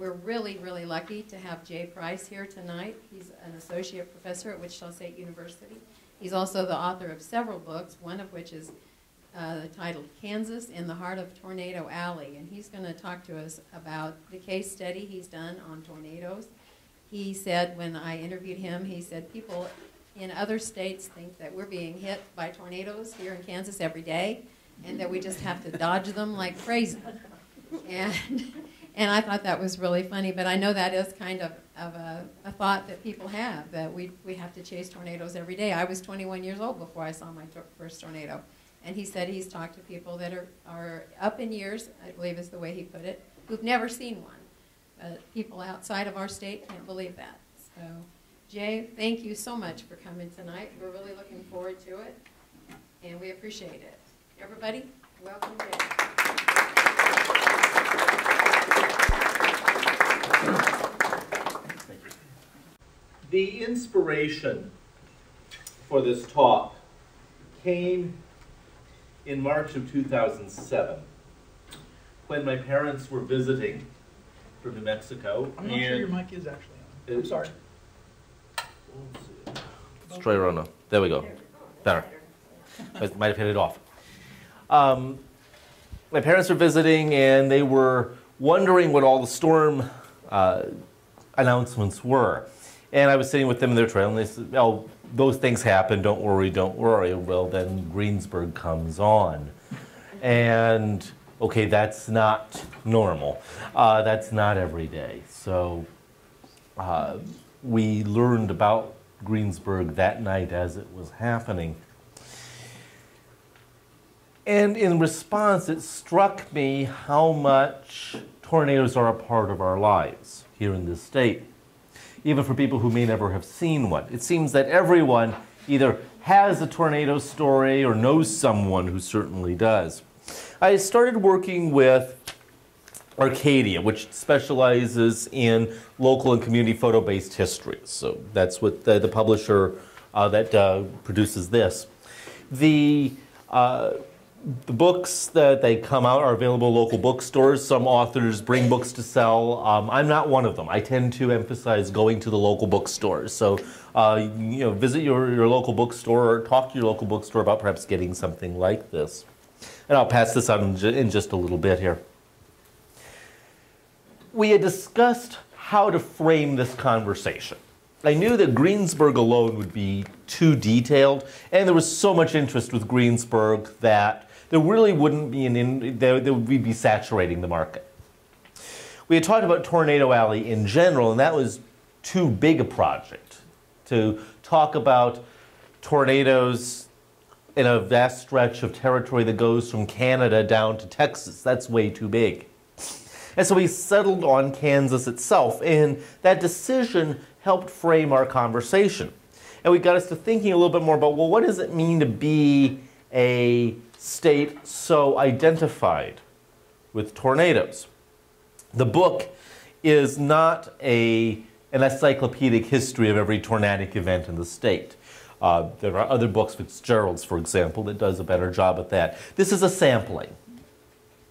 We're really, really lucky to have Jay Price here tonight. He's an associate professor at Wichita State University. He's also the author of several books, one of which is uh, titled Kansas in the Heart of Tornado Alley. And he's going to talk to us about the case study he's done on tornadoes. He said, when I interviewed him, he said, people in other states think that we're being hit by tornadoes here in Kansas every day and that we just have to dodge them like crazy. And, and I thought that was really funny, but I know that is kind of, of a, a thought that people have, that we, we have to chase tornadoes every day. I was 21 years old before I saw my tor- first tornado. And he said he's talked to people that are, are up in years, I believe is the way he put it, who've never seen one. People outside of our state can't believe that. So, Jay, thank you so much for coming tonight. We're really looking forward to it, and we appreciate it. Everybody, welcome Jay. The inspiration for this talk came in March of 2007 when my parents were visiting from New Mexico. I'm not sure your and- mic is actually on. I'm It- sorry. Straight around now. There we go. Better. I might have hit it off. Um, my parents were visiting and they were wondering what all the storm uh, announcements were. And I was sitting with them in their trail and they said, Oh, those things happen. Don't worry, don't worry. Well, then Greensburg comes on. And okay, that's not normal. Uh, that's not every day. So uh, we learned about Greensburg that night as it was happening. And in response, it struck me how much tornadoes are a part of our lives here in this state, even for people who may never have seen one. It seems that everyone either has a tornado story or knows someone who certainly does. I started working with Arcadia, which specializes in local and community photo based histories. So that's what the, the publisher uh, that uh, produces this. The uh, the books that they come out are available local bookstores. Some authors bring books to sell. Um, I'm not one of them. I tend to emphasize going to the local bookstores. So, uh, you know, visit your, your local bookstore or talk to your local bookstore about perhaps getting something like this. And I'll pass this on in in just a little bit here. We had discussed how to frame this conversation. I knew that Greensburg alone would be too detailed, and there was so much interest with Greensburg that there really wouldn't be an in, there, there would be saturating the market. We had talked about Tornado Alley in general, and that was too big a project to talk about tornadoes in a vast stretch of territory that goes from Canada down to Texas. That's way too big. And so we settled on Kansas itself, and that decision helped frame our conversation. And we got us to thinking a little bit more about well, what does it mean to be a state so identified with tornadoes? The book is not a, an encyclopedic history of every tornadic event in the state. Uh, there are other books, Fitzgerald's, for example, that does a better job at that. This is a sampling.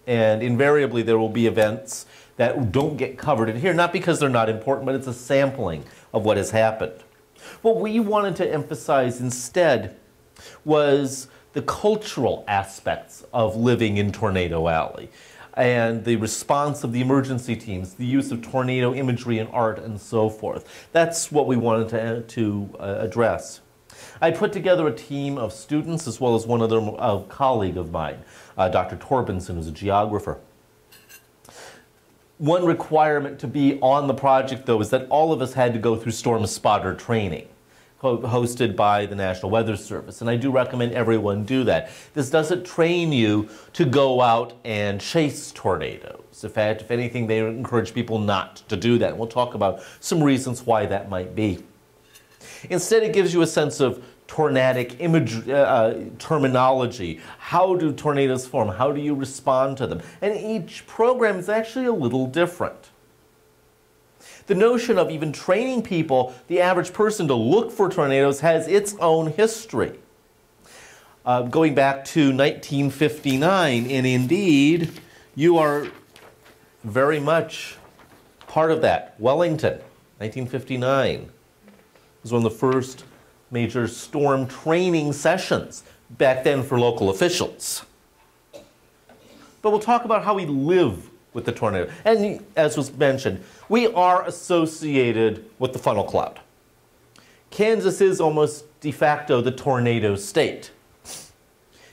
And invariably, there will be events that don't get covered in here, not because they're not important, but it's a sampling of what has happened. What we wanted to emphasize instead was the cultural aspects of living in Tornado Alley and the response of the emergency teams, the use of tornado imagery and art, and so forth. That's what we wanted to, to uh, address. I put together a team of students as well as one other uh, colleague of mine, uh, Dr. Torbenson, who's a geographer. One requirement to be on the project, though, is that all of us had to go through storm spotter training hosted by the National Weather Service. And I do recommend everyone do that. This doesn't train you to go out and chase tornadoes. In fact, if anything, they encourage people not to do that. We'll talk about some reasons why that might be. Instead, it gives you a sense of tornadic image, uh, uh, terminology. How do tornadoes form? How do you respond to them? And each program is actually a little different. The notion of even training people, the average person, to look for tornadoes has its own history. Uh, going back to 1959, and indeed, you are very much Part of that, Wellington, 1959, was one of the first major storm training sessions back then for local officials. But we'll talk about how we live with the tornado. And as was mentioned, we are associated with the funnel cloud. Kansas is almost de facto the tornado state.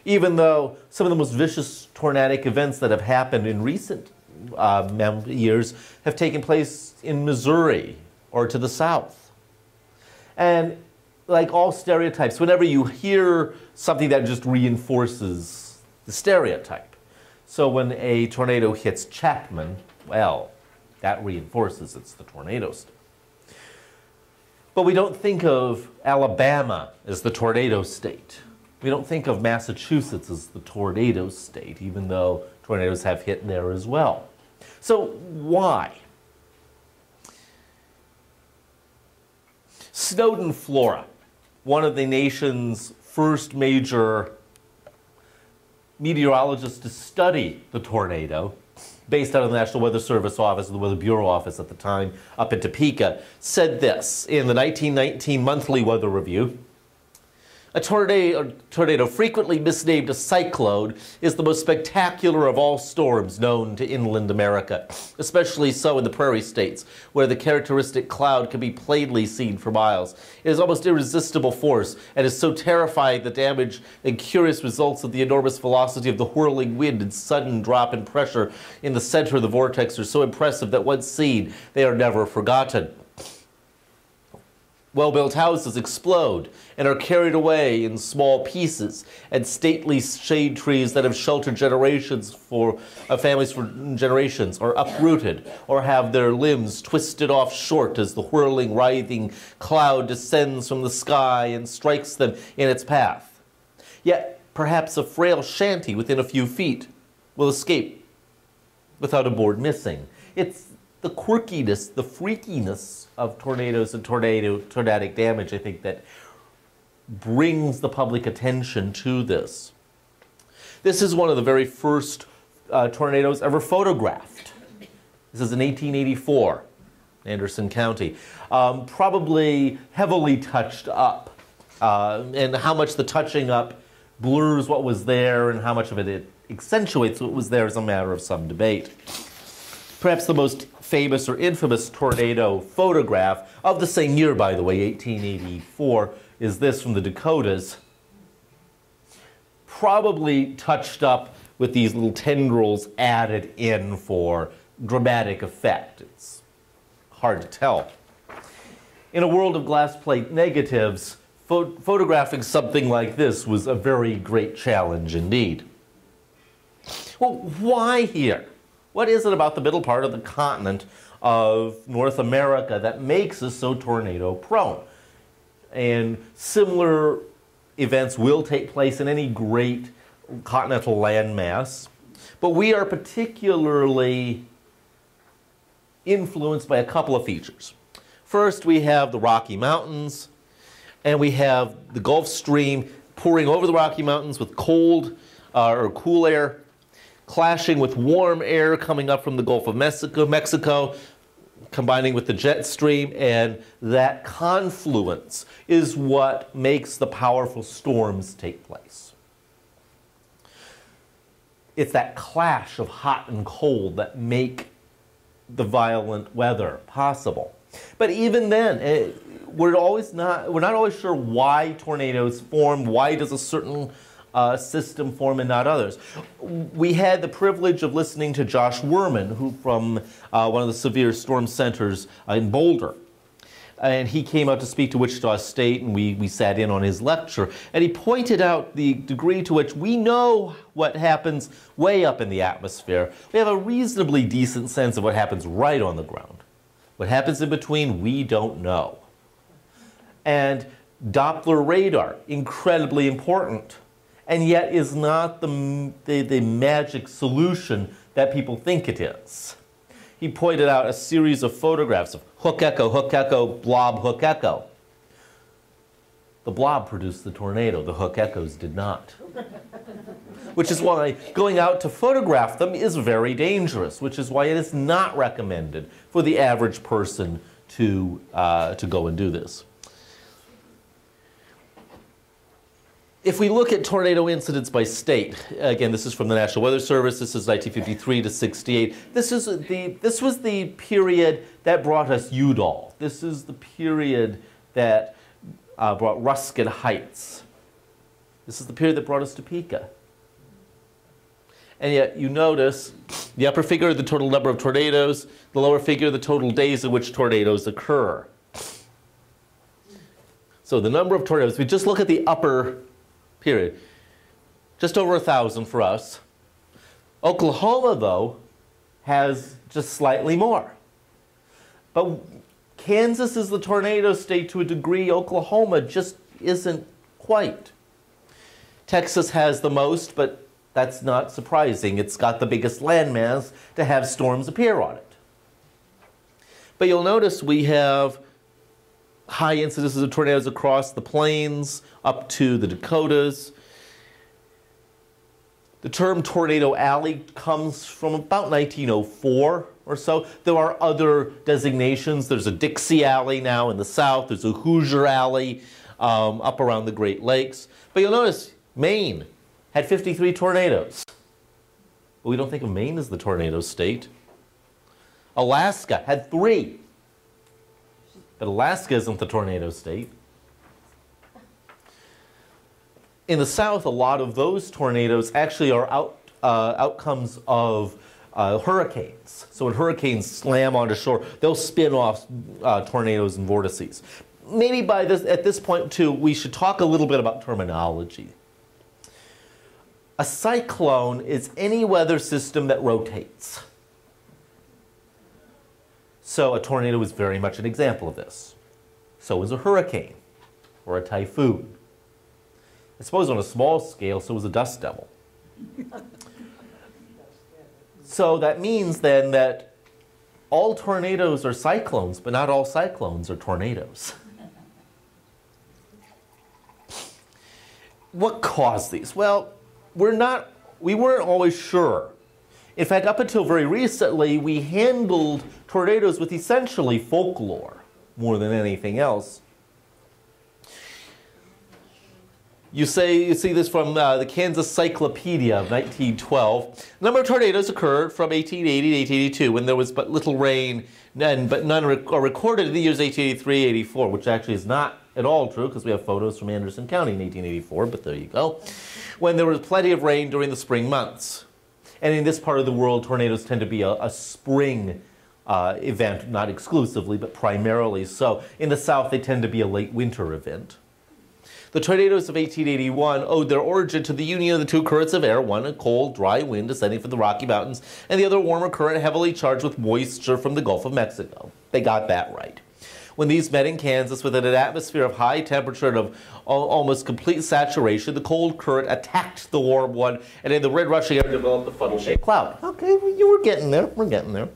Even though some of the most vicious tornadic events that have happened in recent uh, years have taken place in Missouri or to the south. And like all stereotypes, whenever you hear something that just reinforces the stereotype. So when a tornado hits Chapman, well, that reinforces it's the tornado state. But we don't think of Alabama as the tornado state. We don't think of Massachusetts as the tornado state, even though tornadoes have hit there as well. So why? Snowden, Flora, one of the nation's first major meteorologists to study the tornado, based out of the National Weather Service office, the Weather Bureau office at the time, up in Topeka, said this in the 1919 Monthly Weather Review. A tornado, a tornado, frequently misnamed a cyclone, is the most spectacular of all storms known to inland America, especially so in the prairie states, where the characteristic cloud can be plainly seen for miles. It is almost irresistible force and is so terrifying the damage and curious results of the enormous velocity of the whirling wind and sudden drop in pressure in the center of the vortex are so impressive that once seen, they are never forgotten. Well built houses explode and are carried away in small pieces, and stately shade trees that have sheltered generations for uh, families for generations are uprooted or have their limbs twisted off short as the whirling, writhing cloud descends from the sky and strikes them in its path. Yet, perhaps a frail shanty within a few feet will escape without a board missing. It's the quirkiness, the freakiness of tornadoes and tornado tornadic damage, I think that brings the public attention to this. This is one of the very first uh, tornadoes ever photographed. This is in 1884, Anderson County. Um, probably heavily touched up, uh, and how much the touching up blurs what was there and how much of it, it accentuates what was there is a matter of some debate. Perhaps the most famous or infamous tornado photograph of the same year, by the way, 1884, is this from the Dakotas. Probably touched up with these little tendrils added in for dramatic effect. It's hard to tell. In a world of glass plate negatives, pho photographing something like this was a very great challenge indeed. Well, why here? What is it about the middle part of the continent of North America that makes us so tornado prone? And similar events will take place in any great continental landmass, but we are particularly influenced by a couple of features. First, we have the Rocky Mountains, and we have the Gulf Stream pouring over the Rocky Mountains with cold uh, or cool air clashing with warm air coming up from the Gulf of Mexico, Mexico, combining with the jet stream, and that confluence is what makes the powerful storms take place. It's that clash of hot and cold that make the violent weather possible. But even then, it, eh, we're always not we're not always sure why tornadoes form. Why does a certain uh, system form and not others. We had the privilege of listening to Josh Wurman, who from uh, one of the severe storm centers uh, in Boulder. And he came out to speak to Wichita State, and we, we sat in on his lecture. And he pointed out the degree to which we know what happens way up in the atmosphere. We have a reasonably decent sense of what happens right on the ground. What happens in between, we don't know. And Doppler radar, incredibly important and yet is not the, the, the magic solution that people think it is. He pointed out a series of photographs of hook echo, hook echo, blob, hook echo. The blob produced the tornado, the hook echoes did not. which is why going out to photograph them is very dangerous, which is why it is not recommended for the average person to, uh, to go and do this. If we look at tornado incidents by state, again, this is from the National Weather Service. This is 1953 to 68. This is the this was the period that brought us Udall. This is the period that uh, brought Ruskin Heights. This is the period that brought us Topeka. And yet, you notice the upper figure the total number of tornadoes, the lower figure the total days in which tornadoes occur. So the number of tornadoes, we just look at the upper period. Just over a thousand for us. Oklahoma, though, has just slightly more. But Kansas is the tornado state to a degree. Oklahoma just isn't quite. Texas has the most, but that's not surprising. It's got the biggest landmass to have storms appear on it. But you'll notice we have high incidences of tornadoes across the plains up to the Dakotas. The term tornado alley comes from about 1904 or so. There are other designations. There's a Dixie Alley now in the south. There's a Hoosier Alley um, up around the Great Lakes. But you'll notice Maine had 53 tornadoes. But we don't think of Maine as the tornado state. Alaska had three. But Alaska isn't the tornado state. In the south, a lot of those tornadoes actually are out, uh, outcomes of uh, hurricanes. So when hurricanes slam onto shore, they'll spin off uh, tornadoes and vortices. Maybe by this, at this point, too, we should talk a little bit about terminology. A cyclone is any weather system that rotates. So a tornado is very much an example of this. So is a hurricane or a typhoon. I suppose on a small scale, so is a dust devil. so that means then that all tornadoes are cyclones, but not all cyclones are tornadoes. what caused these? Well, we're not, we weren't always sure. In fact, up until very recently, we handled tornadoes with essentially folklore more than anything else. You say you see this from uh, the Kansas Cyclopedia of 1912. A number of tornadoes occurred from 1880 to 1882 when there was but little rain, and, but none rec are recorded in the years 1883, 84, which actually is not at all true because we have photos from Anderson County in 1884. But there you go. When there was plenty of rain during the spring months, and in this part of the world, tornadoes tend to be a, a spring uh, event, not exclusively, but primarily so. In the south, they tend to be a late winter event. The tornadoes of 1881 owed their origin to the union of the two currents of air, one a cold, dry wind descending from the Rocky Mountains, and the other a warmer current heavily charged with moisture from the Gulf of Mexico. They got that right. When these met in Kansas within an atmosphere of high temperature and of almost complete saturation, the cold current attacked the warm one, and in the red rushing air developed the funnel-shaped cloud. Okay, well, you were getting there. We're getting there.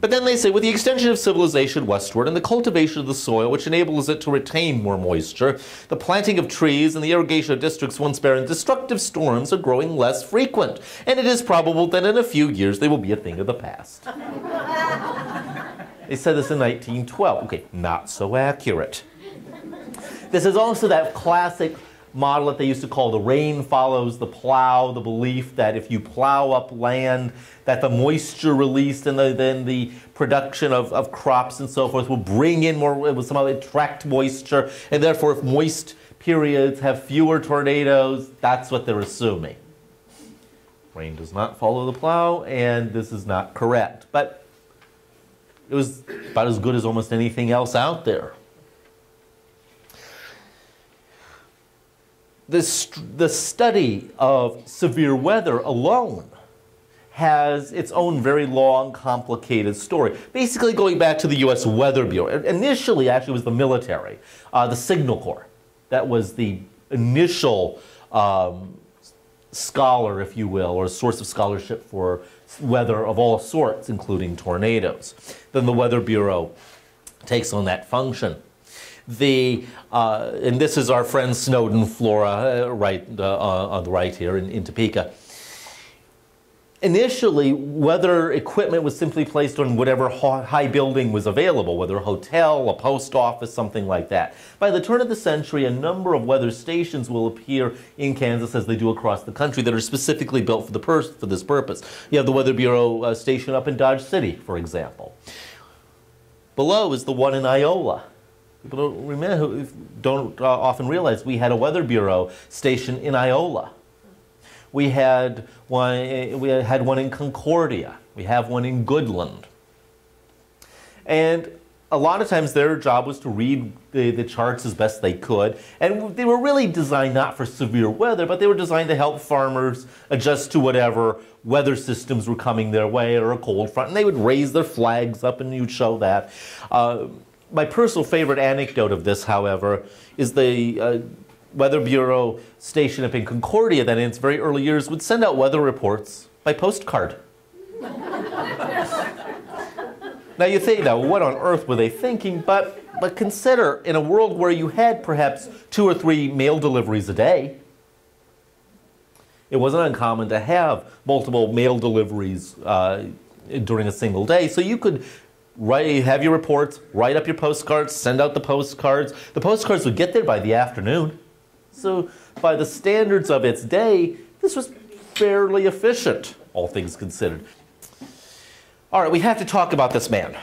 But then they say, with the extension of civilization westward and the cultivation of the soil, which enables it to retain more moisture, the planting of trees and the irrigation of districts once barren, destructive storms are growing less frequent, and it is probable that in a few years they will be a thing of the past. they said this in 1912. Okay, not so accurate. This is also that classic model that they used to call the rain follows the plow, the belief that if you plow up land, that the moisture released and the, then the production of, of crops and so forth will bring in more, it will somehow attract moisture, and therefore if moist periods have fewer tornadoes, that's what they're assuming. Rain does not follow the plow, and this is not correct. But it was about as good as almost anything else out there. the, the study of severe weather alone has its own very long, complicated story. Basically, going back to the U.S. Weather Bureau. Initially, actually, was the military, uh, the Signal Corps. That was the initial um, scholar, if you will, or a source of scholarship for weather of all sorts, including tornadoes. Then the Weather Bureau takes on that function. The, uh, and this is our friend Snowden Flora, uh, right uh, on the right here in, in Topeka. Initially, weather equipment was simply placed on whatever high building was available, whether a hotel, a post office, something like that. By the turn of the century, a number of weather stations will appear in Kansas as they do across the country that are specifically built for, the for this purpose. You have the Weather Bureau uh, station up in Dodge City, for example. Below is the one in Iola. People don't, remember, don't uh, often realize we had a Weather Bureau station in Iola. We had one, we had one in Concordia. We have one in Goodland. And a lot of times their job was to read the, the charts as best they could. And they were really designed not for severe weather, but they were designed to help farmers adjust to whatever weather systems were coming their way or a cold front. And they would raise their flags up and you'd show that. Uh, my personal favorite anecdote of this, however, is the uh, Weather Bureau station up in Concordia that in its very early years would send out weather reports by postcard. now you think, now what on earth were they thinking? But but consider in a world where you had perhaps two or three mail deliveries a day, it wasn't uncommon to have multiple mail deliveries uh, during a single day. So you could write, have your reports, write up your postcards, send out the postcards. The postcards would get there by the afternoon. So, by the standards of its day, this was fairly efficient, all things considered. All right, we have to talk about this man.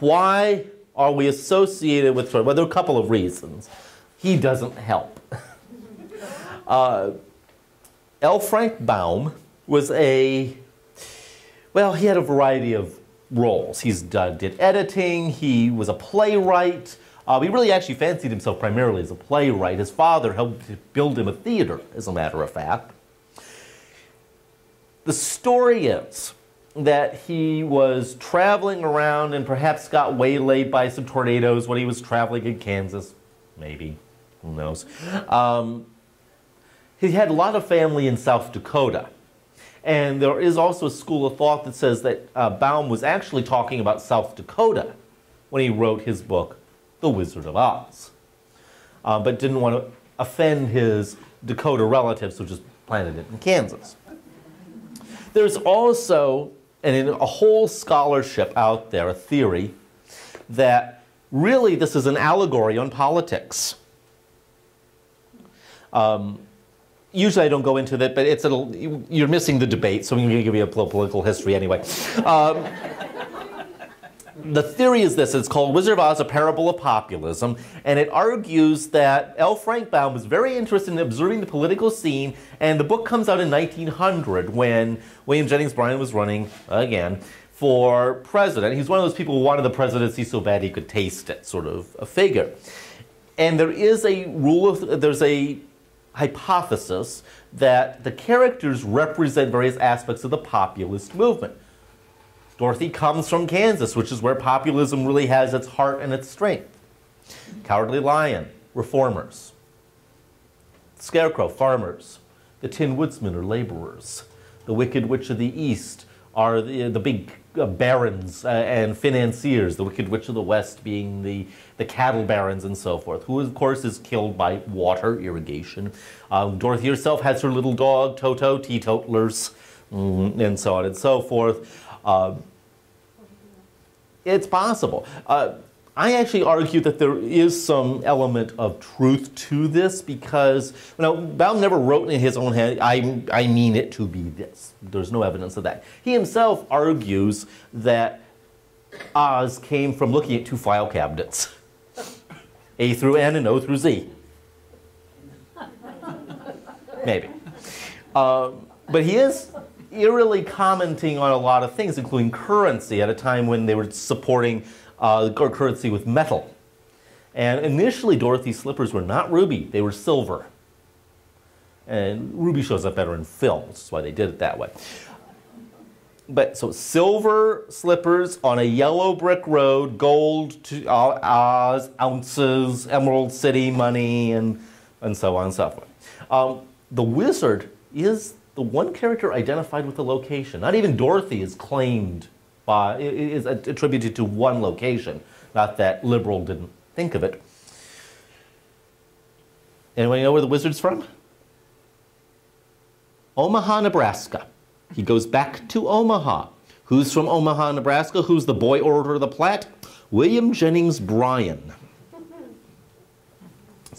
Why are we associated with Troy? Well, there are a couple of reasons. He doesn't help. uh, L. Frank Baum was a, well, he had a variety of roles. He's done, did editing, he was a playwright, uh, he really actually fancied himself primarily as a playwright. His father helped build him a theater, as a matter of fact. The story is that he was traveling around and perhaps got waylaid by some tornadoes when he was traveling in Kansas. Maybe. Who knows? Um, he had a lot of family in South Dakota. And there is also a school of thought that says that uh, Baum was actually talking about South Dakota when he wrote his book, the Wizard of Oz, uh, but didn't want to offend his Dakota relatives, so just planted it in Kansas. There's also and a whole scholarship out there, a theory, that really this is an allegory on politics. Um, usually I don't go into that, but it's a, you're missing the debate, so I'm going to give you a political history anyway. Um, the theory is this it's called Wizard of Oz, a parable of populism, and it argues that L. Frank Baum was very interested in observing the political scene, and the book comes out in 1900 when William Jennings Bryan was running, again, for president. He's one of those people who wanted the presidency so bad he could taste it, sort of a figure. And there is a rule of, there's a hypothesis that the characters represent various aspects of the populist movement. Dorothy comes from Kansas, which is where populism really has its heart and its strength. Cowardly Lion, reformers. Scarecrow, farmers. The Tin Woodsmen are laborers. The Wicked Witch of the East are the, the big uh, barons uh, and financiers, the Wicked Witch of the West being the, the cattle barons and so forth, who, of course, is killed by water, irrigation. Um, Dorothy herself has her little dog, Toto, teetotalers, mm, and so on and so forth. Uh, it's possible. Uh, I actually argue that there is some element of truth to this because you know, Baum never wrote in his own hand, I, I mean it to be this. There's no evidence of that. He himself argues that Oz came from looking at two file cabinets A through N and O through Z. Maybe. Uh, but he is eerily commenting on a lot of things, including currency, at a time when they were supporting uh, currency with metal. And initially, Dorothy's slippers were not ruby, they were silver. And ruby shows up better in films, that's why they did it that way. But so silver slippers on a yellow brick road, gold to, uh, ounces, Emerald City money, and, and so on and so forth. Um, the wizard is the one character identified with the location. Not even Dorothy is claimed by, is attributed to one location. Not that Liberal didn't think of it. Anyone know where the wizard's from? Omaha, Nebraska. He goes back to Omaha. Who's from Omaha, Nebraska? Who's the boy orator of the Platte? William Jennings Bryan.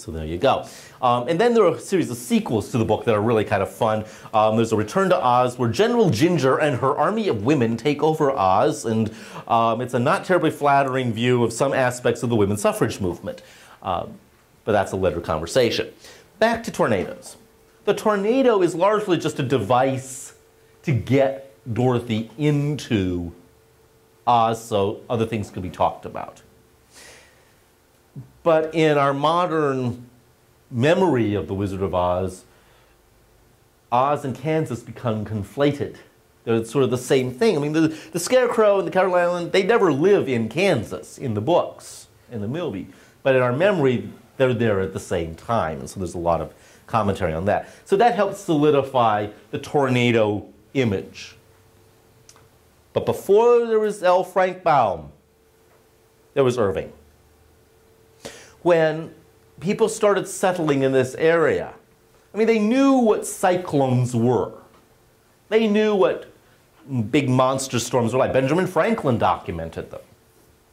So there you go. Um, and then there are a series of sequels to the book that are really kind of fun. Um, there's a Return to Oz where General Jinjur and her army of women take over Oz, and um, it's a not terribly flattering view of some aspects of the women's suffrage movement. Um, but that's a later conversation. Back to tornadoes. The tornado is largely just a device to get Dorothy into Oz so other things can be talked about. But in our modern memory of the Wizard of Oz, Oz and Kansas become conflated. They're sort of the same thing. I mean, the, the Scarecrow and the Cowardly Lion, they never live in Kansas in the books, in the movie. But in our memory, they're there at the same time. And so there's a lot of commentary on that. So that helps solidify the tornado image. But before there was L. Frank Baum, there was Irving. When people started settling in this area, I mean, they knew what cyclones were. They knew what big monster storms were like. Benjamin Franklin documented them.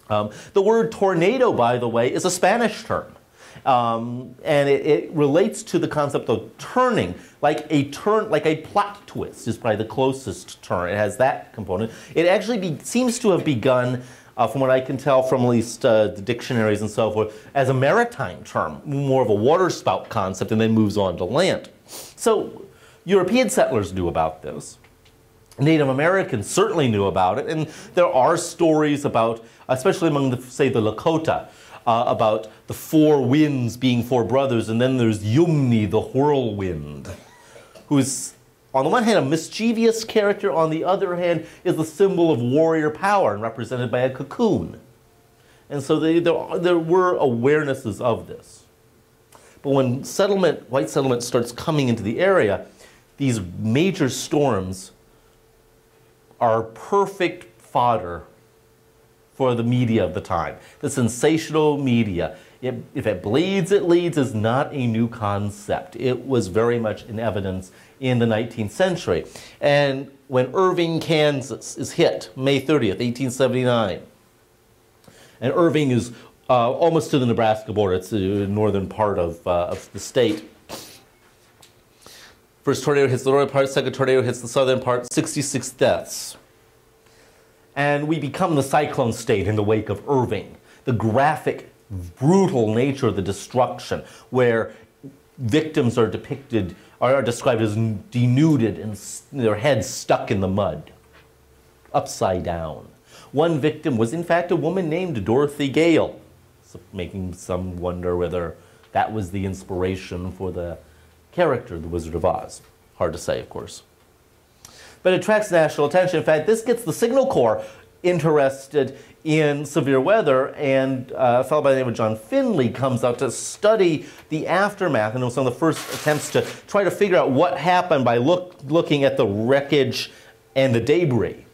Um, the word tornado, by the way, is a Spanish term. Um, and it, it, relates to the concept of turning, like a turn, like a plot twist is probably the closest term. It has that component. It actually be, seems to have begun, uh, from what I can tell from at least uh, the dictionaries and so forth, as a maritime term, more of a waterspout concept, and then moves on to land. So European settlers knew about this. Native Americans certainly knew about it, and there are stories about, especially among the, say, the Lakota, uh, about the four winds being four brothers, and then there's Yumni, the whirlwind, who's on the one hand a mischievous character, on the other hand is the symbol of warrior power and represented by a cocoon. And so they, there, there were awarenesses of this. But when settlement, white settlement starts coming into the area, these major storms are perfect fodder for the media of the time. The sensational media. It, if it bleeds, it leads is not a new concept. It was very much in evidence in the 19th century. And when Irving, Kansas is hit, May 30th, 1879, and Irving is uh, almost to the Nebraska border, it's the northern part of, uh, of the state. First tornado hits the northern part, second tornado hits the southern part, 66 deaths and we become the cyclone state in the wake of Irving. The graphic, brutal nature of the destruction, where victims are depicted, are described as denuded and their heads stuck in the mud, upside down. One victim was, in fact, a woman named Dorothy Gale, so making some wonder whether that was the inspiration for the character, the Wizard of Oz. Hard to say, of course but it attracts national attention. In fact, this gets the Signal Corps interested in severe weather, and uh, a fellow by the name of John Finley comes out to study the aftermath, and it was one of the first attempts to try to figure out what happened by look, looking at the wreckage and the debris.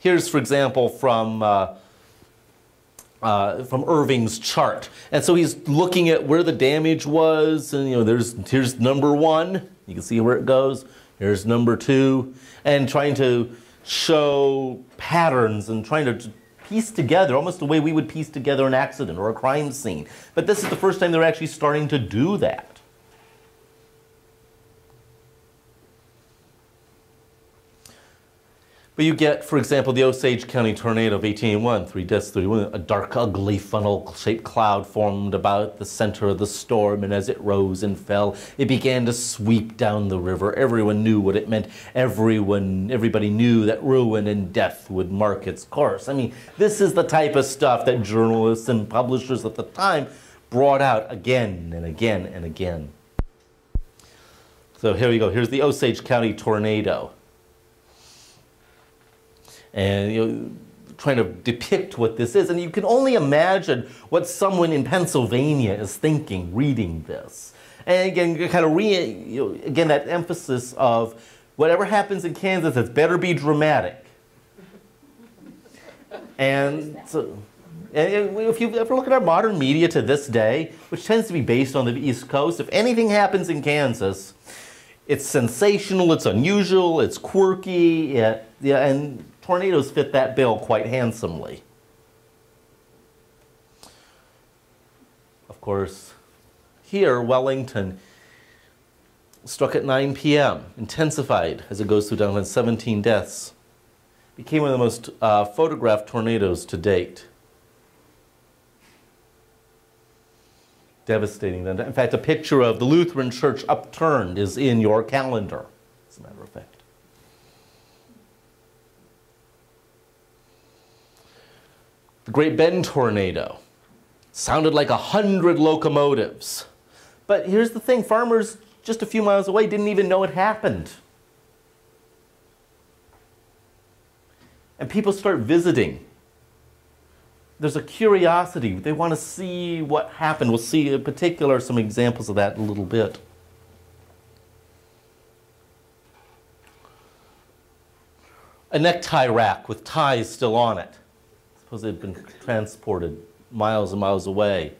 Here's, for example, from uh, uh, from Irving's chart, and so he's looking at where the damage was, and you know, there's here's number one, you can see where it goes. Here's number two. And trying to show patterns and trying to piece together, almost the way we would piece together an accident or a crime scene. But this is the first time they're actually starting to do that. But you get, for example, the Osage County tornado of 1881, three deaths, 31, a dark, ugly funnel-shaped cloud formed about the center of the storm, and as it rose and fell, it began to sweep down the river. Everyone knew what it meant. Everyone, everybody knew that ruin and death would mark its course. I mean, this is the type of stuff that journalists and publishers at the time brought out again and again and again. So here we go. Here's the Osage County tornado and you know, trying to depict what this is. And you can only imagine what someone in Pennsylvania is thinking reading this. And again, kind of re, you know, again, that emphasis of whatever happens in Kansas, it better be dramatic. And so, and if you ever look at our modern media to this day, which tends to be based on the East Coast, if anything happens in Kansas, it's sensational, it's unusual, it's quirky, it, yeah, and tornadoes fit that bill quite handsomely. Of course, here, Wellington struck at 9 p.m., intensified as it goes through downwind, 17 deaths. Became one of the most uh, photographed tornadoes to date. Devastating. In fact, a picture of the Lutheran church upturned is in your calendar, as a matter of fact. The Great Bend tornado sounded like a hundred locomotives. But here's the thing farmers just a few miles away didn't even know it happened. And people start visiting. There's a curiosity. They want to see what happened. We'll see in particular some examples of that in a little bit. A necktie rack with ties still on it. Suppose they've been transported miles and miles away.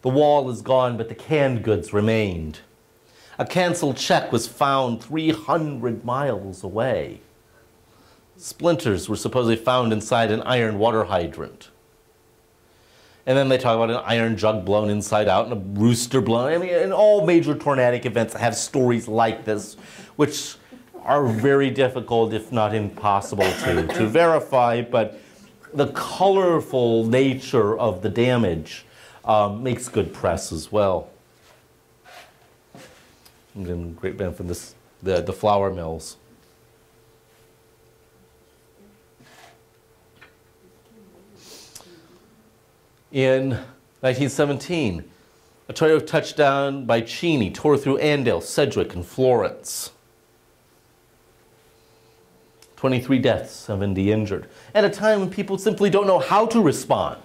The wall is gone, but the canned goods remained. A canceled check was found 300 miles away. Splinters were supposedly found inside an iron water hydrant. And then they talk about an iron jug blown inside out and a rooster blown. I mean, and all major tornadic events have stories like this, which are very difficult, if not impossible, to, to verify. But the colorful nature of the damage um, makes good press as well. Then Great Bend from this, the, the flour mills. In 1917, a tornado touchdown by Cheney tore through Andale, Sedgwick, and Florence. 23 deaths, 70 injured. At a time when people simply don't know how to respond.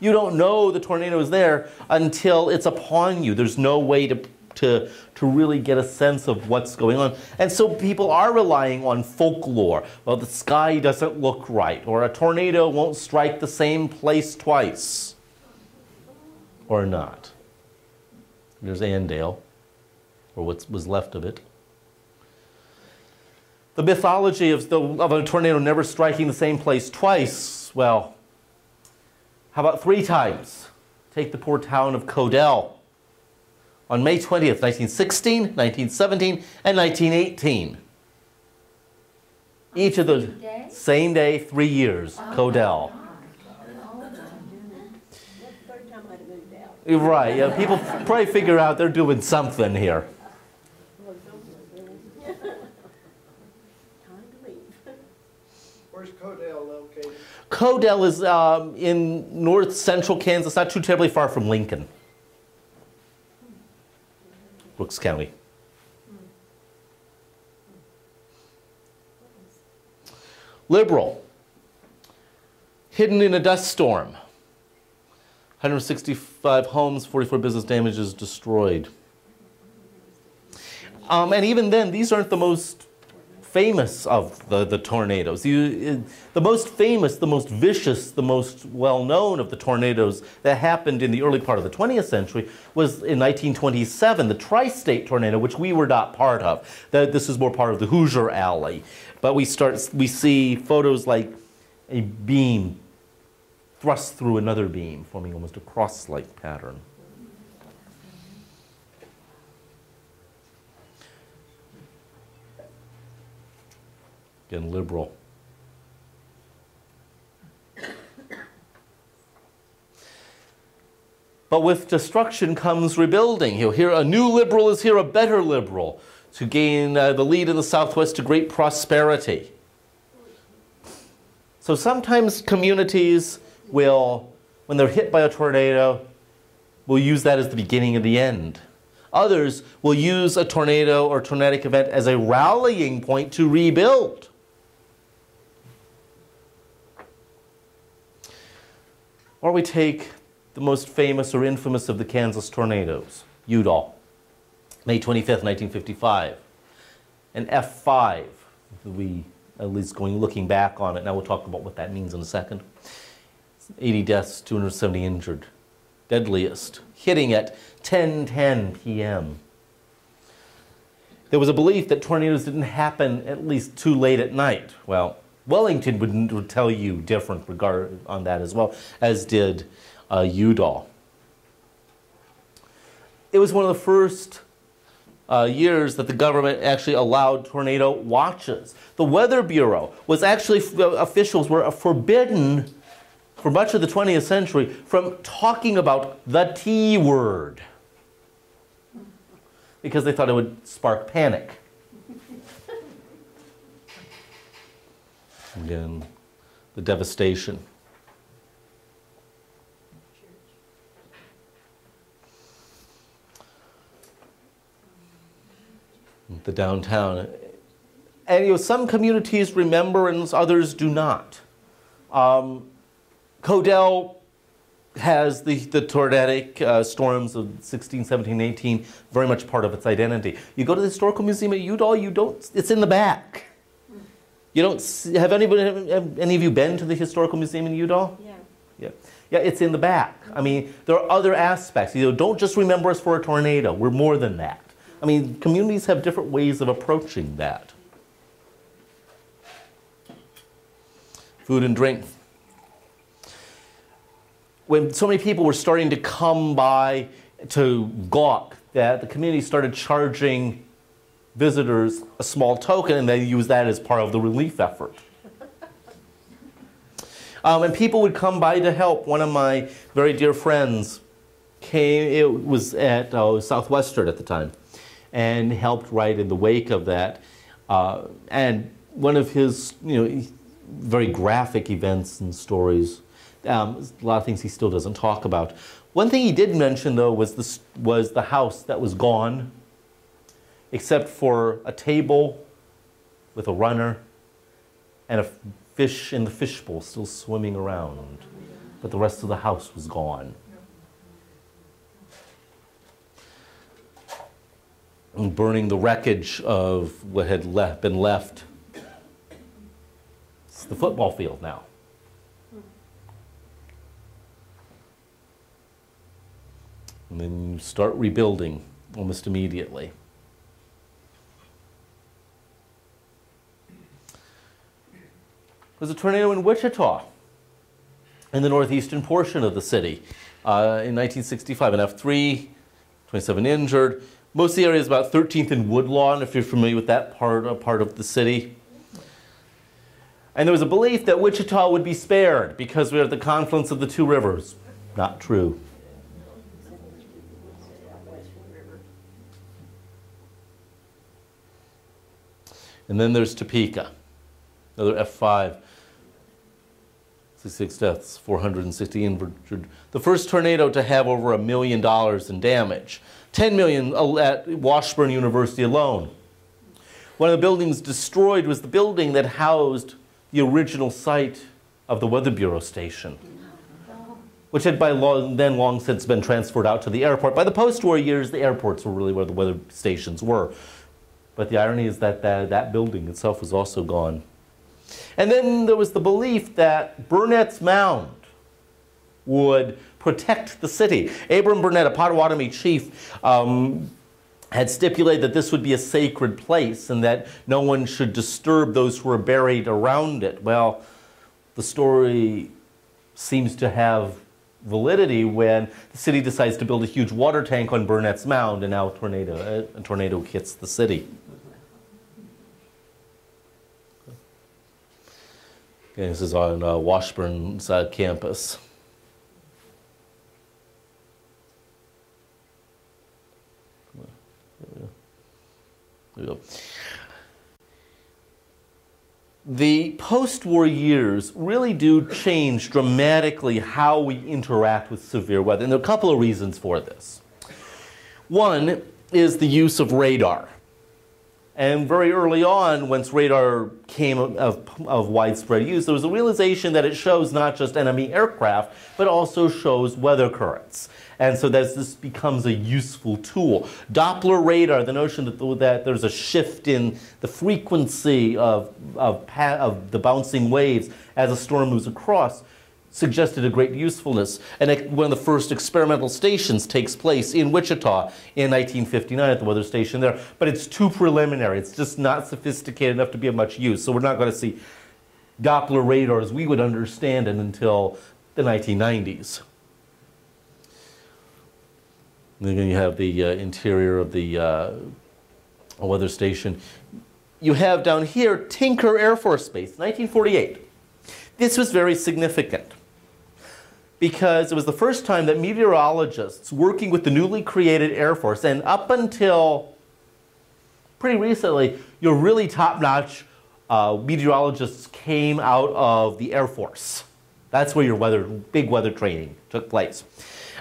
You don't know the tornado is there until it's upon you. There's no way to, to, to really get a sense of what's going on. And so people are relying on folklore. Well, the sky doesn't look right, or a tornado won't strike the same place twice, or not. There's Andale, or what was left of it. The mythology of, the, of a tornado never striking the same place twice, well, how about three times? Take the poor town of Codell. On May 20th, 1916, 1917, and 1918. Each of those, same day, three years, Codell. Right, yeah, people probably figure out they're doing something here. Codell is um, in north central Kansas, not too terribly far from Lincoln, Rooks County. Liberal, hidden in a dust storm. 165 homes, 44 business damages destroyed. Um, and even then, these aren't the most famous of the, the tornadoes. You, the most famous, the most vicious, the most well known of the tornadoes that happened in the early part of the 20th century was in 1927, the Tri State tornado, which we were not part of. That this is more part of the Hoosier Alley. But we, start, we see photos like a beam thrust through another beam, forming almost a cross like pattern. Again, Liberal. But with destruction comes rebuilding. He'll hear a new Liberal is here, a better Liberal, to gain uh, the lead in the Southwest to great prosperity. So sometimes communities will, when they're hit by a tornado, will use that as the beginning of the end. Others will use a tornado or tornadic event as a rallying point to rebuild. Or we take the most famous or infamous of the Kansas tornadoes, Udall, May 25th, 1955. an F5. We, at least going looking back on it, now we'll talk about what that means in a second. 80 deaths, 270 injured. Deadliest, hitting at 10:10 p.m. There was a belief that tornadoes didn't happen at least too late at night. Well, Wellington would, would tell you different regard on that as well, as did uh, Udall. It was one of the first uh, years that the government actually allowed tornado watches. The Weather Bureau was actually, officials were forbidden for much of the 20th century from talking about the T word because they thought it would spark panic. Again, the devastation. The downtown. And you know, some communities remember and others do not. Um, Codell has the, the tornadic uh, storms of 16, 17, 18 very much part of its identity. You go to the Historical Museum at Udall, you don't, it's in the back. You don't, see, have anybody, have any of you been to the Historical Museum in Udall? Yeah. Yeah. Yeah, it's in the back. I mean, there are other aspects. You know, don't just remember us for a tornado. We're more than that. I mean, communities have different ways of approaching that. Food and drink when so many people were starting to come by to gawk, that the community started charging visitors a small token, and they use that as part of the relief effort. Um, and people would come by to help. One of my very dear friends came, it was at uh, Southwestern at the time, and helped right in the wake of that. Uh, and one of his, you know, very graphic events and stories um, a lot of things he still doesn't talk about. One thing he did mention, though, was, this, was the house that was gone, except for a table with a runner and a fish in the fishbowl still swimming around. But the rest of the house was gone. And burning the wreckage of what had le been left. It's the football field now. And then you start rebuilding almost immediately. There's a tornado in Wichita, in the northeastern portion of the city, uh, in 1965. An F3, 27 injured. Most of the area is about 13th and Woodlawn, if you're familiar with that part, uh, part of the city. And there was a belief that Wichita would be spared because we are at the confluence of the two rivers. Not true. And then there's Topeka, another F5. 66 deaths, 460 injured. The first tornado to have over a million dollars in damage. 10 million uh, at Washburn University alone. One of the buildings destroyed was the building that housed the original site of the Weather Bureau station, which had by long, then long since been transferred out to the airport. By the post-war years, the airports were really where the weather stations were. But the irony is that that, that building itself was also gone. And then there was the belief that Burnett's Mound would protect the city. Abram Burnett, a Potawatomi chief, um, had stipulated that this would be a sacred place and that no one should disturb those who were buried around it. Well, the story seems to have validity when the city decides to build a huge water tank on Burnett's Mound and now a tornado, a tornado hits the city. Okay, this is on uh, Washburn's uh, campus. The post war years really do change dramatically how we interact with severe weather. And there are a couple of reasons for this. One is the use of radar. And very early on, once radar came of, of widespread use, there was a realization that it shows not just enemy aircraft, but also shows weather currents. And so this becomes a useful tool. Doppler radar, the notion that, that there's a shift in the frequency of, of, of the bouncing waves as a storm moves across, suggested a great usefulness. And one of the first experimental stations takes place in Wichita in 1959 at the weather station there. But it's too preliminary. It's just not sophisticated enough to be of much use. So we're not going to see Doppler radar as we would understand it until the 1990s. And then you have the uh, interior of the uh, weather station. You have down here Tinker Air Force Base, 1948. This was very significant because it was the first time that meteorologists working with the newly created Air Force, and up until pretty recently, your really top-notch uh, meteorologists came out of the Air Force. That's where your weather, big weather training took place.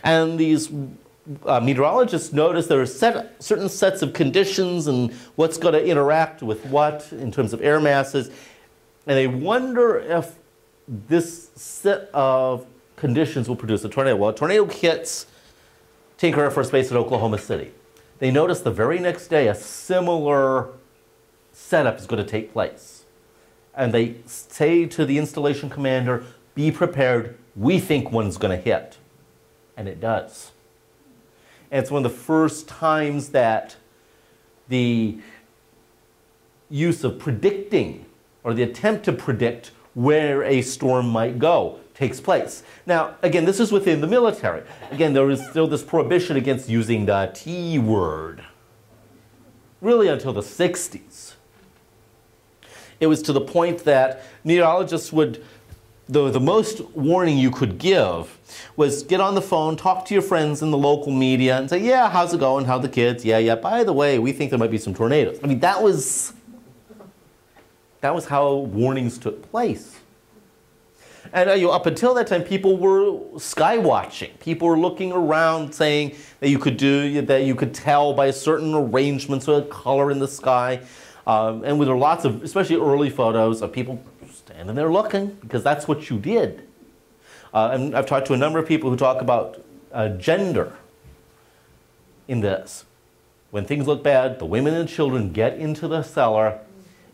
And these uh, meteorologists noticed there are set, certain sets of conditions and what's going to interact with what in terms of air masses. And they wonder if this set of conditions will produce a tornado. Well, a tornado hits Tinker Air Force Base at Oklahoma City. They notice the very next day a similar setup is going to take place. And they say to the installation commander, be prepared, we think one's going to hit. And it does. And it's one of the first times that the use of predicting or the attempt to predict where a storm might go takes place. Now, again, this is within the military. Again, there is still this prohibition against using the T word, really until the 60s. It was to the point that meteorologists would, the, the most warning you could give was get on the phone, talk to your friends in the local media, and say, yeah, how's it going? How the kids? Yeah, yeah. By the way, we think there might be some tornadoes. I mean, that was, that was how warnings took place. And uh, you know, up until that time, people were sky watching. People were looking around, saying that you could do that. You could tell by certain arrangements of color in the sky, um, and with lots of, especially early photos of people standing there looking because that's what you did. Uh, and I've talked to a number of people who talk about uh, gender in this. When things look bad, the women and children get into the cellar,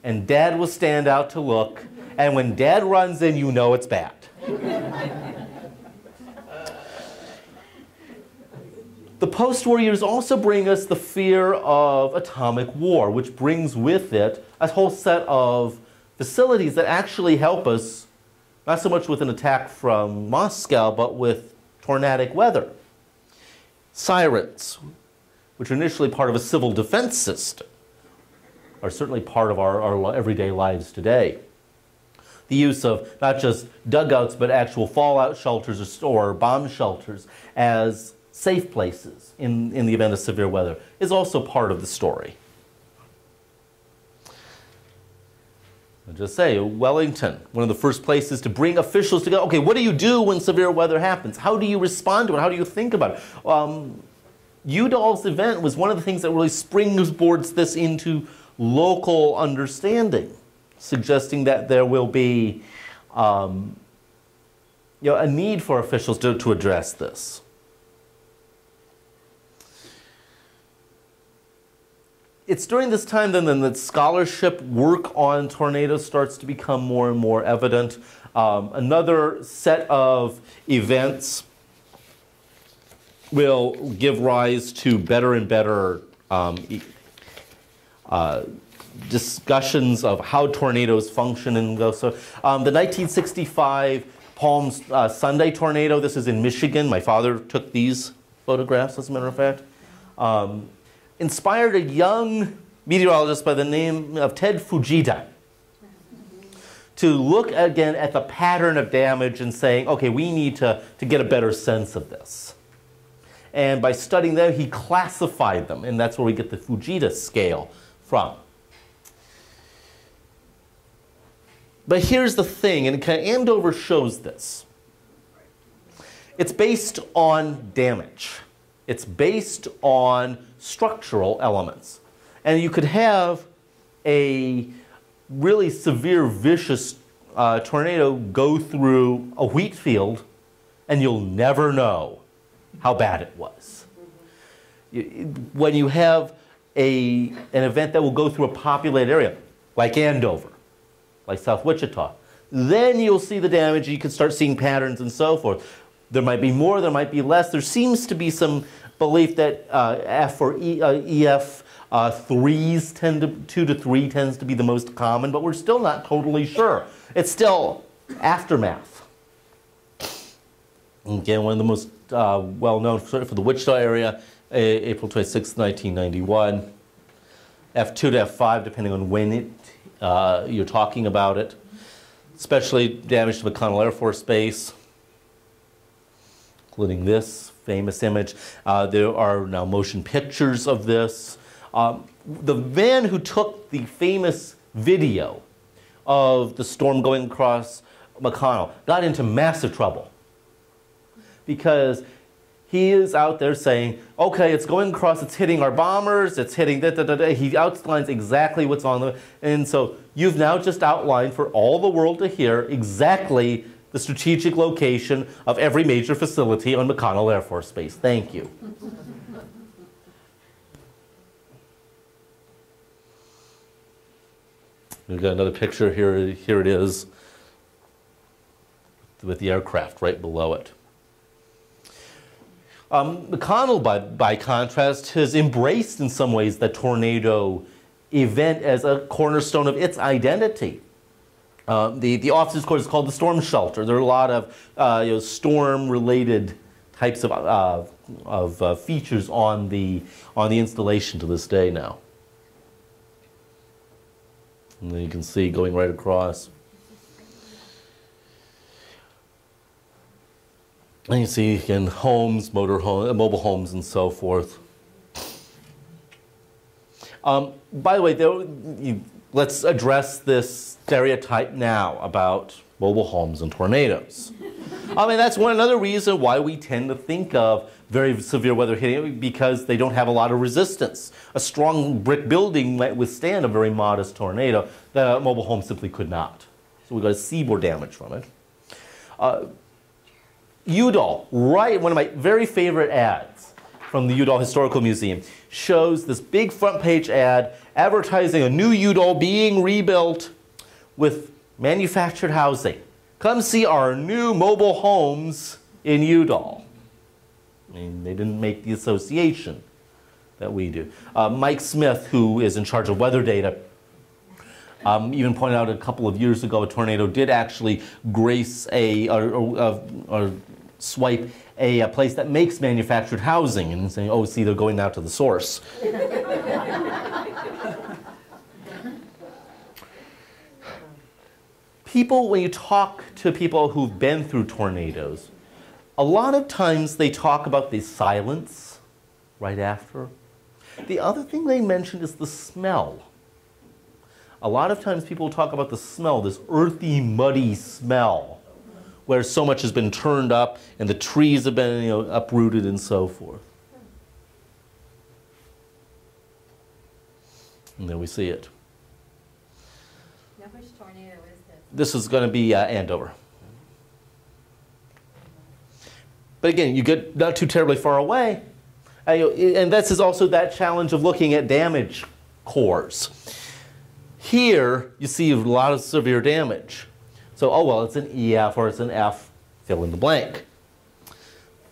and dad will stand out to look and when dad runs in, you know it's bad. the post war years also bring us the fear of atomic war, which brings with it a whole set of facilities that actually help us, not so much with an attack from Moscow, but with tornadic weather. Sirens, which are initially part of a civil defense system, are certainly part of our, our everyday lives today the use of not just dugouts, but actual fallout shelters or, bomb shelters as safe places in, in the event of severe weather is also part of the story. I'll just say, Wellington, one of the first places to bring officials together. Okay, what do you do when severe weather happens? How do you respond to it? How do you think about it? Um, Udall's event was one of the things that really springboards this into local understanding suggesting that there will be um, you know, a need for officials to, to address this. It's during this time then, then that scholarship work on tornadoes starts to become more and more evident. Um, another set of events will give rise to better and better um, uh, discussions of how tornadoes function and go. So um, the 1965 Palm uh, Sunday tornado, this is in Michigan. My father took these photographs, as a matter of fact. Um, inspired a young meteorologist by the name of Ted Fujita to look again at the pattern of damage and saying, okay, we need to, to get a better sense of this. And by studying them, he classified them, and that's where we get the Fujita scale from. But here's the thing, and Andover shows this. It's based on damage. It's based on structural elements. And you could have a really severe, vicious uh, tornado go through a wheat field, and you'll never know how bad it was. When you have a, an event that will go through a populated area, like Andover, like South Wichita, then you'll see the damage, you can start seeing patterns and so forth. There might be more, there might be less. There seems to be some belief that uh, F or e, uh, EF uh, threes tend to, two to three tends to be the most common, but we're still not totally sure. It's still aftermath. Again, one of the most uh, well known for, for the Wichita area, April 26, 1991. F2 to F5, depending on when it, uh, you're talking about it. Especially damage to McConnell Air Force Base, including this famous image. Uh, there are now motion pictures of this. Um, the man who took the famous video of the storm going across McConnell got into massive trouble because he is out there saying, okay, it's going across, it's hitting our bombers, it's hitting da da da da. He outlines exactly what's on the. And so you've now just outlined for all the world to hear exactly the strategic location of every major facility on McConnell Air Force Base. Thank you. We've got another picture here. Here it is with the aircraft right below it. Um, McConnell, by, by contrast, has embraced in some ways the tornado event as a cornerstone of its identity. Um, the, the of court is called the storm shelter. There are a lot of uh, you know, storm-related types of, uh, of uh, features on the, on the installation to this day now. And then you can see going right across. And you see in homes, motor home, mobile homes, and so forth. Um, by the way, there, you, let's address this stereotype now about mobile homes and tornadoes. I mean, that's one another reason why we tend to think of very severe weather hitting because they don't have a lot of resistance. A strong brick building might withstand a very modest tornado. The mobile home simply could not. So we got see more damage from it. Uh, Udall, right, one of my very favorite ads from the Udall Historical Museum, shows this big front page ad advertising a new Udall being rebuilt with manufactured housing. Come see our new mobile homes in Udall. I mean, they didn't make the association that we do. Uh, Mike Smith, who is in charge of weather data, um, even pointed out a couple of years ago a tornado did actually grace a, or, or, or swipe a, a place that makes manufactured housing and saying, oh, see, they're going now to the source. people, when you talk to people who've been through tornadoes, a lot of times they talk about the silence right after. The other thing they mention is the smell. A lot of times people talk about the smell, this earthy, muddy smell, where so much has been turned up and the trees have been you know, uprooted and so forth. And then we see it. Now, which tornado is this? This is going to be uh, Andover. But again, you get not too terribly far away. And this is also that challenge of looking at damage cores. Here, you see a lot of severe damage. So, oh well, it's an EF or it's an F, fill in the blank.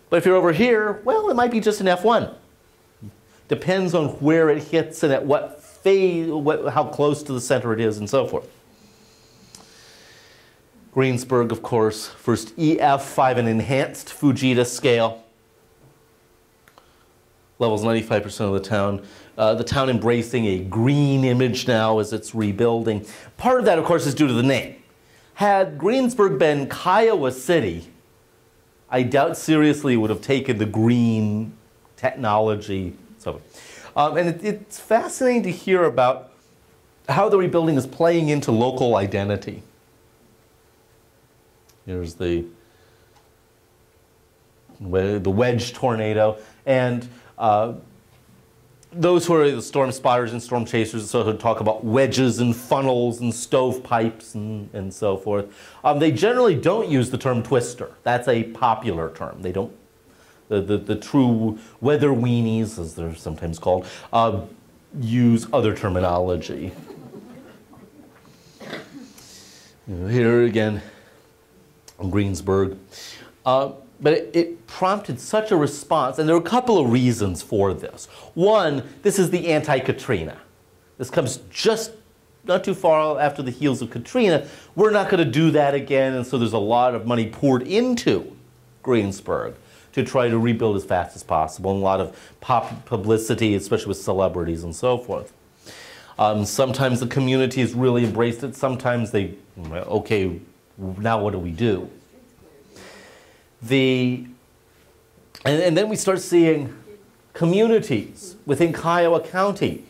But if you're over here, well, it might be just an F1. Depends on where it hits and at what phase, what, how close to the center it is, and so forth. Greensburg, of course, first EF5, an enhanced Fujita scale. Levels 95% of the town. Uh, the town embracing a green image now as it's rebuilding. Part of that, of course, is due to the name. Had Greensburg been Kiowa City, I doubt seriously would have taken the green technology. So, um, and it, it's fascinating to hear about how the rebuilding is playing into local identity. Here's the the wedge tornado, and uh, those who are the storm spotters and storm chasers so who talk about wedges and funnels and stovepipes and, and so forth. Um, they generally don't use the term twister. That's a popular term. They don't, the, the, the true weather weenies, as they're sometimes called, uh, use other terminology. Here again, Greensburg. Uh, but it, it, prompted such a response, and there are a couple of reasons for this. One, this is the anti Katrina. This comes just not too far after the heels of Katrina. We're not going to do that again, and so there's a lot of money poured into Greensburg to try to rebuild as fast as possible, and a lot of pop publicity, especially with celebrities and so forth. Um, sometimes the community has really embraced it. Sometimes they, okay, now what do we do? The, and, and then we start seeing communities within Kiowa County.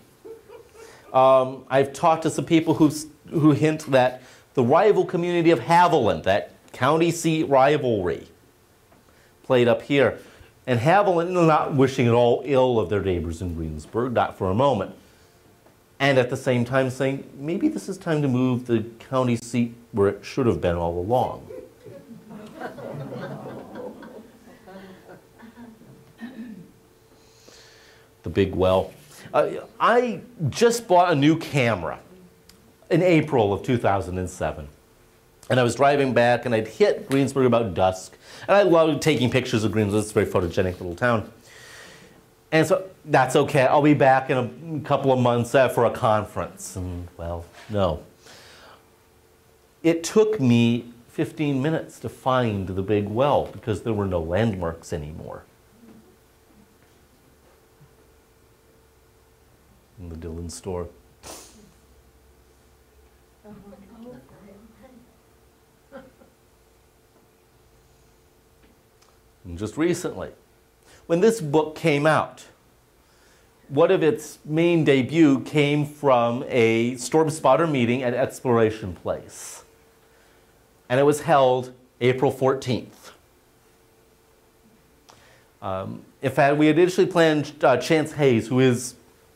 Um, I've talked to some people who, who hint that the rival community of Haviland, that county seat rivalry, played up here. And Haviland, not wishing at all ill of their neighbors in Greensburg, not for a moment. And at the same time saying, maybe this is time to move the county seat where it should have been all along. The big well. Uh, I just bought a new camera in April of 2007. And I was driving back and I'd hit Greensburg about dusk. And I loved taking pictures of Greensburg. It's a very photogenic little town. And so that's okay. I'll be back in a couple of months uh, for a conference. And well, no. It took me 15 minutes to find the big well because there were no landmarks anymore. In the Dillon store. And just recently, when this book came out, one of its main debut came from a storm spotter meeting at Exploration Place. And it was held April 14th. Um, in fact, we had initially planned uh, Chance Hayes, who is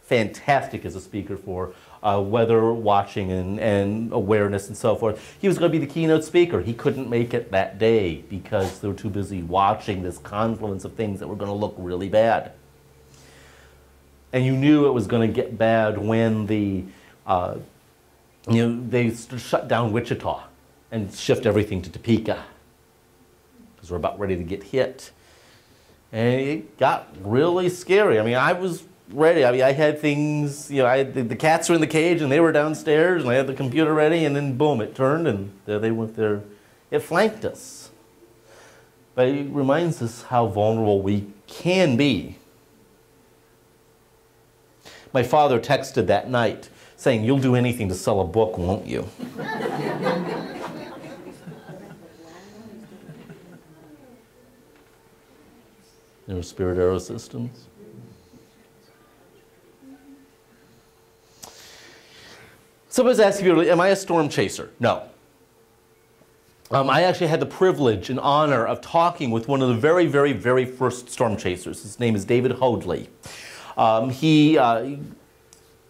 fantastic as a speaker for uh, weather watching and, and awareness and so forth. He was going to be the keynote speaker. He couldn't make it that day because they were too busy watching this confluence of things that were going to look really bad. And you knew it was going to get bad when the, uh, you know, they shut down Wichita and shift everything to Topeka because we're about ready to get hit. And it got really scary. I mean, I was ready. I mean, I had things, you know, I the, the, cats were in the cage and they were downstairs and I had the computer ready and then boom, it turned and there they went there. It flanked us. But it reminds us how vulnerable we can be. My father texted that night saying, You'll do anything to sell a book, won't you? there were Spirit Aerosystems. Somebody's asking me, am I a storm chaser? No. Um, I actually had the privilege and honor of talking with one of the very, very, very first storm chasers. His name is David Hoadley. Um, he uh,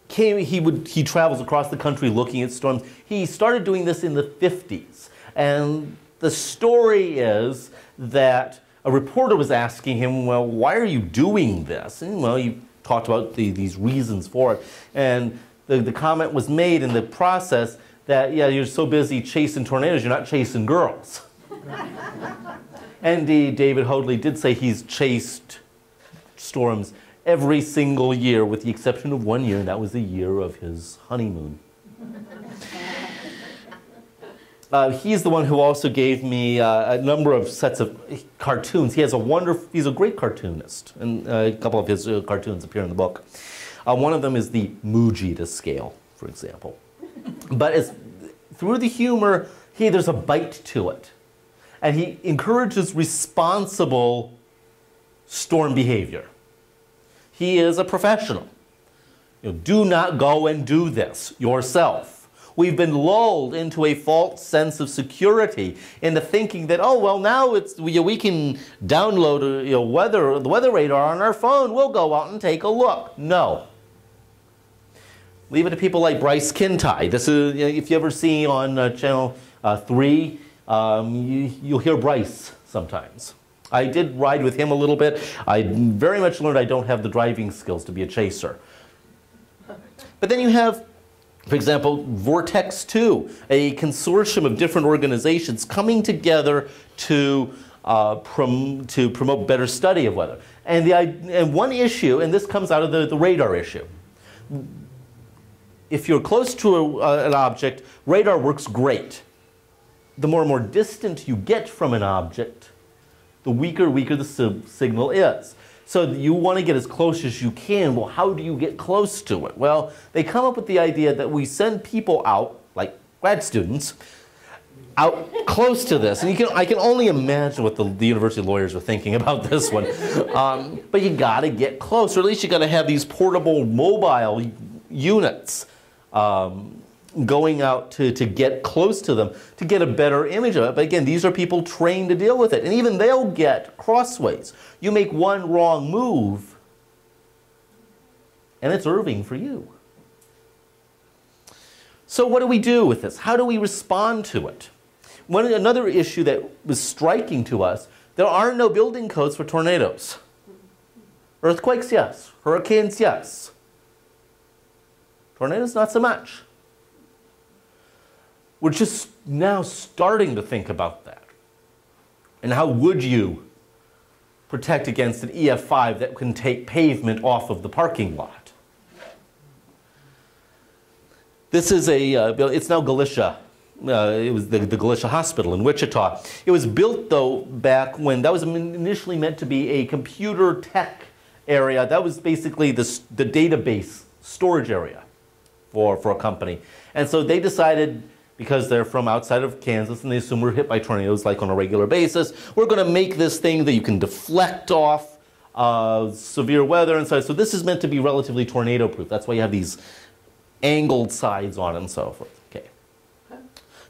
came, he, would, he travels across the country looking at storms. He started doing this in the 50s. And the story is that a reporter was asking him, well, why are you doing this? And well, he talked about the, these reasons for it. And the, the comment was made in the process that, yeah, you're so busy chasing tornadoes, you're not chasing girls. Indeed, David Hoadley did say he's chased storms every single year, with the exception of one year, and that was the year of his honeymoon. Uh, he's the one who also gave me uh, a number of sets of cartoons. He has a wonderful, he's a great cartoonist, and uh, a couple of his uh, cartoons appear in the book. Uh, one of them is the Mujita scale, for example. but as, through the humor, he, there's a bite to it. And he encourages responsible storm behavior. He is a professional. You know, do not go and do this yourself. We've been lulled into a false sense of security into thinking that, oh, well, now it's, we, we can download a, you know, weather, the weather radar on our phone. We'll go out and take a look. No. Leave it to people like Bryce Kintigh. This is, you know, if you ever see on uh, Channel uh, 3, um, you, you'll hear Bryce sometimes. I did ride with him a little bit. I very much learned I don't have the driving skills to be a chaser. But then you have, for example, Vortex 2, a consortium of different organizations coming together to, uh, prom- to promote better study of weather. And, the, and one issue, and this comes out of the, the radar issue. If you're close to a, uh, an object, radar works great. The more and more distant you get from an object, the weaker, weaker the si- signal is. So you want to get as close as you can. Well, how do you get close to it? Well, they come up with the idea that we send people out, like grad students, out close to this. And you can, I can only imagine what the, the university lawyers are thinking about this one. Um, but you got to get close, or at least you got to have these portable mobile units um, going out to, to get close to them to get a better image of it. But again, these are people trained to deal with it. And even they'll get crossways. You make one wrong move, and it's Irving for you. So, what do we do with this? How do we respond to it? One, another issue that was striking to us there are no building codes for tornadoes. Earthquakes, yes. Hurricanes, yes. Tornadoes, not so much. We're just now starting to think about that. And how would you protect against an EF5 that can take pavement off of the parking lot? This is a, uh, it's now Galichia. Uh, it was the, the Galichia Hospital in Wichita. It was built, though, back when that was initially meant to be a computer tech area. That was basically the, the database storage area for, for a company. And so they decided, because they're from outside of Kansas and they assume we're hit by tornadoes like on a regular basis, we're going to make this thing that you can deflect off uh, severe weather and so. So this is meant to be relatively tornado proof. That's why you have these angled sides on and so forth.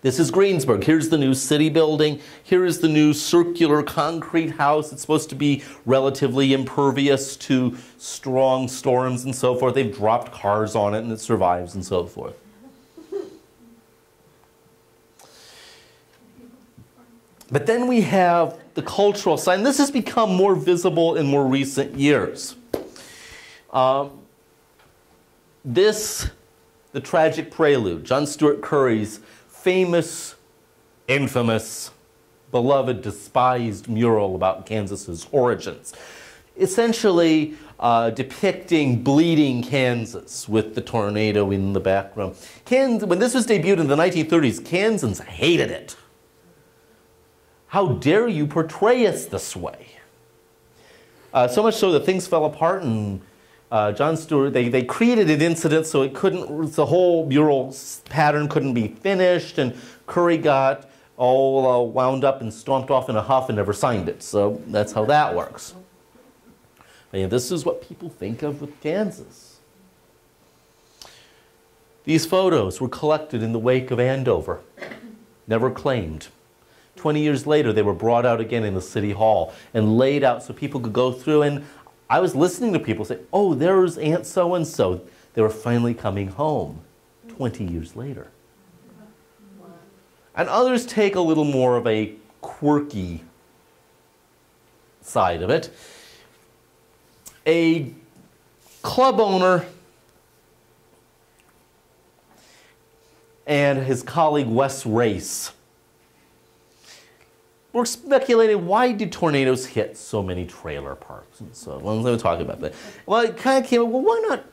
This is Greensburg. Here's the new city building. Here is the new circular concrete house. It's supposed to be relatively impervious to strong storms and so forth. They've dropped cars on it and it survives and so forth. But then we have the cultural side. This has become more visible in more recent years. Um, this the Tragic Prelude, John Steuart Curry's famous, infamous, beloved, despised mural about Kansas's origins. Essentially uh, depicting bleeding Kansas with the tornado in the background. Kansas, when this was debuted in the 1930s, Kansans hated it. How dare you portray us this way? Uh, so much so that things fell apart and uh, John Steuart, they, they created an incident so it couldn't, the whole mural pattern couldn't be finished, and Curry got all uh, wound up and stomped off in a huff and never signed it. So that's how that works. And this is what people think of with Kansas. These photos were collected in the wake of Andover, never claimed. 20 years later, they were brought out again in the city hall and laid out so people could go through and I was listening to people say, oh, there's Aunt so and so. They were finally coming home 20 years later. And others take a little more of a quirky side of it. A club owner and his colleague Wes Race we're speculating why do tornadoes hit so many trailer parks and so well, let me talk about that. Well, it kind of came up, well, why not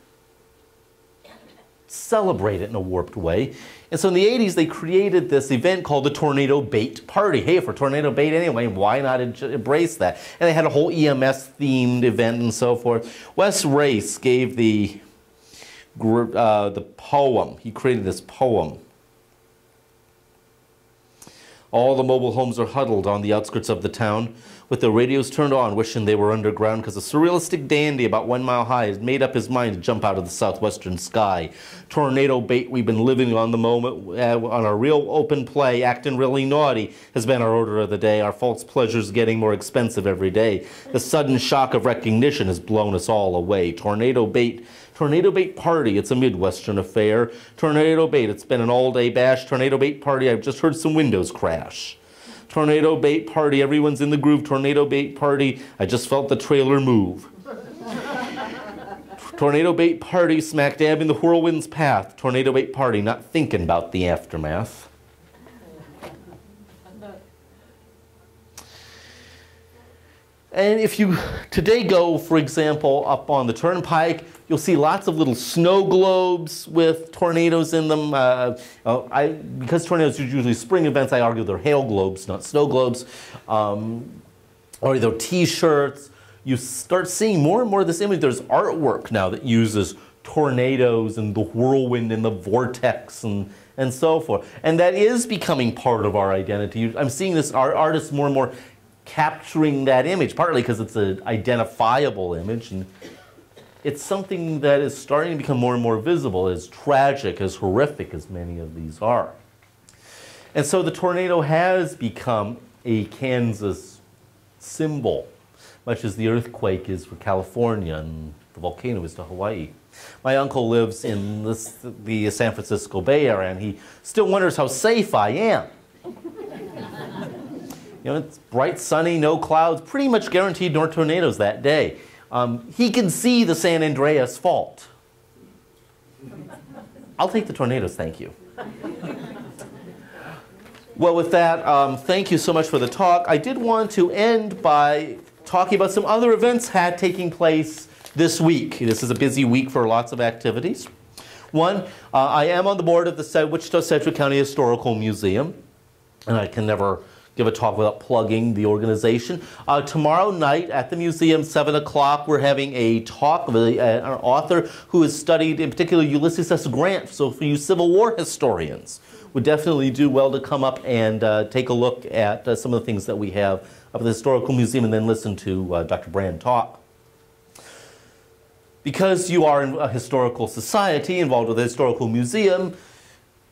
celebrate it in a warped way? And so in the 80s, they created this event called the Tornado Bait Party. Hey, for Tornado Bait anyway, why not embrace that? And they had a whole EMS themed event and so forth. Wes Race gave the, uh, the poem, he created this poem all the mobile homes are huddled on the outskirts of the town, with their radios turned on, wishing they were underground, because a surrealistic dandy about one mile high has made up his mind to jump out of the southwestern sky. Tornado bait, we've been living on the moment, uh, on our real open play, acting really naughty, has been our order of the day. Our false pleasures getting more expensive every day. The sudden shock of recognition has blown us all away. Tornado bait Tornado Bait Party, it's a Midwestern affair. Tornado Bait, it's been an all day bash. Tornado Bait Party, I've just heard some windows crash. Tornado Bait Party, everyone's in the groove. Tornado Bait Party, I just felt the trailer move. Tornado Bait Party, smack dab in the whirlwind's path. Tornado Bait Party, not thinking about the aftermath. And if you today go, for example, up on the turnpike, you'll see lots of little snow globes with tornadoes in them. Uh, uh, I, because tornadoes are usually spring events, I argue they're hail globes, not snow globes. Um, or they're t-shirts. You start seeing more and more of this image. There's artwork now that uses tornadoes and the whirlwind and the vortex and, and so forth. And that is becoming part of our identity. I'm seeing this, our artists more and more capturing that image, partly because it's an identifiable image. And it's something that is starting to become more and more visible, as tragic, as horrific as many of these are. And so the tornado has become a Kansas symbol, much as the earthquake is for California and the volcano is to Hawaii. My uncle lives in the San Francisco Bay Area, and he still wonders how safe I am. You know, it's bright, sunny, no clouds, pretty much guaranteed no tornadoes that day. Um, he can see the San Andreas fault. I'll take the tornadoes, thank you. Well, with that, um, thank you so much for the talk. I did want to end by talking about some other events had taking place this week. This is a busy week for lots of activities. One, uh, I am on the board of the Wichita Central County Historical Museum, and I can never give a talk without plugging the organization. Uh, tomorrow night at the museum, 7 o'clock, we're having a talk with a, an author who has studied, in particular, Ulysses S. Grant. So for you Civil War historians, would definitely do well to come up and uh, take a look at uh, some of the things that we have up at the Historical Museum and then listen to uh, Dr. Brand talk. Because you are in a historical society involved with a historical museum,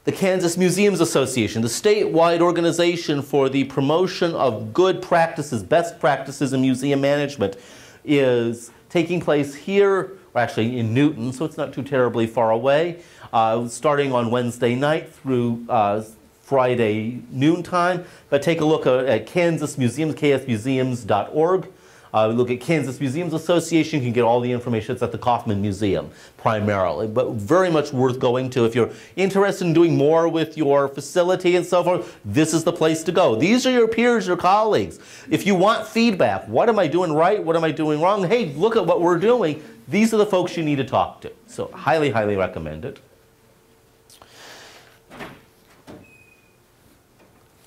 the Kansas Museums Association, the statewide organization for the promotion of good practices, best practices in museum management, is taking place here, or actually in Newton, so it's not too terribly far away, uh, starting on Wednesday night through uh, Friday noontime. But take a look at, Kansas Museums, ksmuseums.org. Uh, look at Kansas Museums Association. You can get all the information. It's at the Kauffman Museum primarily, but very much worth going to. If you're interested in doing more with your facility and so forth, this is the place to go. These are your peers, your colleagues. If you want feedback, what am I doing right? What am I doing wrong? Hey, look at what we're doing. These are the folks you need to talk to. So highly, highly recommend it.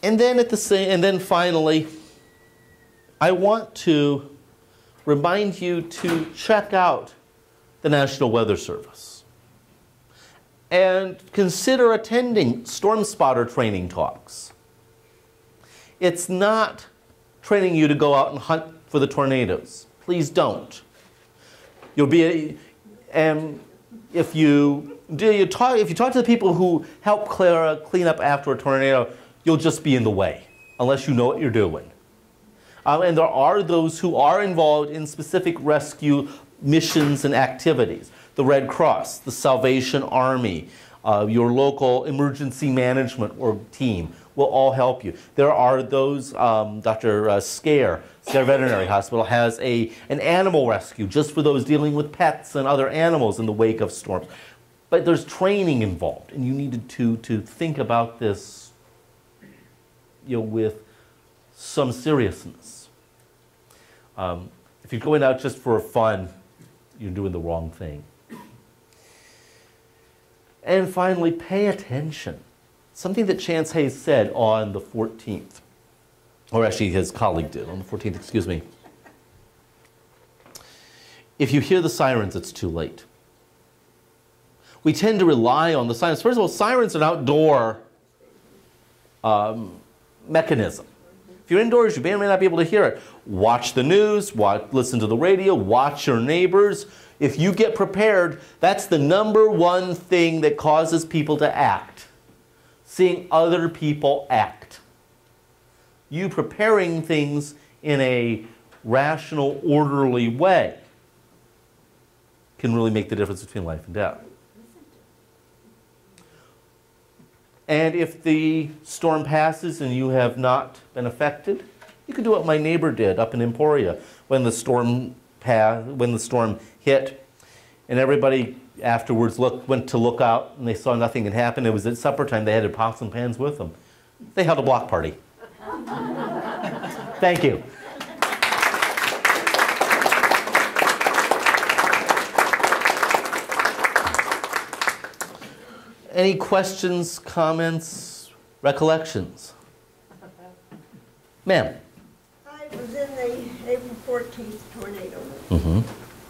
And then at the same, and then finally, I want to remind you to check out the National Weather Service and consider attending storm spotter training talks. It's not training you to go out and hunt for the tornadoes. Please don't. You'll be, and if you do, you talk, if you talk to the people who help clear, clean up after a tornado, you'll just be in the way unless you know what you're doing. Um, and there are those who are involved in specific rescue missions and activities. The Red Cross, the Salvation Army, uh, your local emergency management or team will all help you. There are those, um, Dr. Uh, Scare, Scare Veterinary Hospital has a, an animal rescue just for those dealing with pets and other animals in the wake of storms. But there's training involved, and you needed to, to think about this you know, with some seriousness. Um, if you're going out just for fun, you're doing the wrong thing. And finally, pay attention. Something that Chance Hayes said on the 14th, or actually his colleague did on the 14th, excuse me. If you hear the sirens, it's too late. We tend to rely on the sirens. First of all, sirens are an outdoor um, mechanism. If you're indoors, you may or may not be able to hear it. Watch the news, watch, listen to the radio, watch your neighbors. If you get prepared, that's the number one thing that causes people to act. Seeing other people act. You preparing things in a rational, orderly way. can really make the difference between life and death. And if the storm passes and you have not been affected, you can do what my neighbor did up in Emporia when the storm pa- when the storm hit, and everybody afterwards looked, went to look out and they saw nothing had happened. It was at supper time. They had their pots and pans with them. They held a block party. Thank you. Any questions, comments, recollections? Ma'am? I was in the April fourteenth tornado Mm-hmm.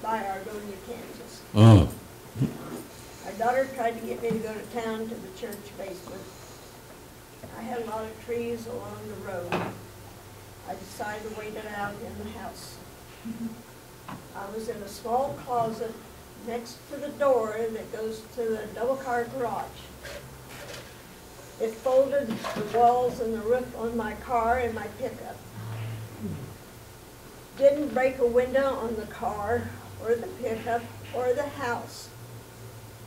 by Argonia, Kansas. Mm. My daughter tried to get me to go to town to the church basement. I had a lot of trees along the road. I decided to wait it out in the house. I was in a small closet next to the door that goes to the double-car garage. It folded the walls and the roof on my car and my pickup. Didn't break a window on the car or the pickup or the house.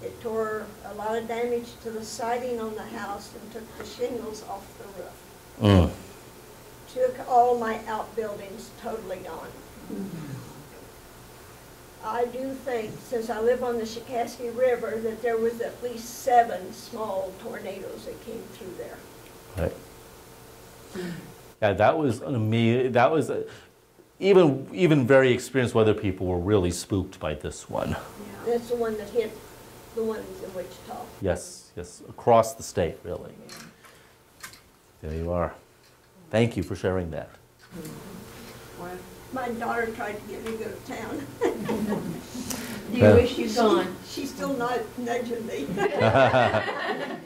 It tore a lot of damage to the siding on the house and took the shingles off the roof. Mm. Took all my outbuildings totally gone. I do think, since I live on the Chikaskia River, that there was at least seven small tornadoes that came through there. Right. Yeah, that was an amazing, that was, a, even, even very experienced weather people were really spooked by this one. That's the one that hit the ones in Wichita. Yes, yes, across the state, really. There you are. Thank you for sharing that. Hmm. My daughter tried to get me to go to town. Do you Yeah. wish you'd gone? She's still not nudging me.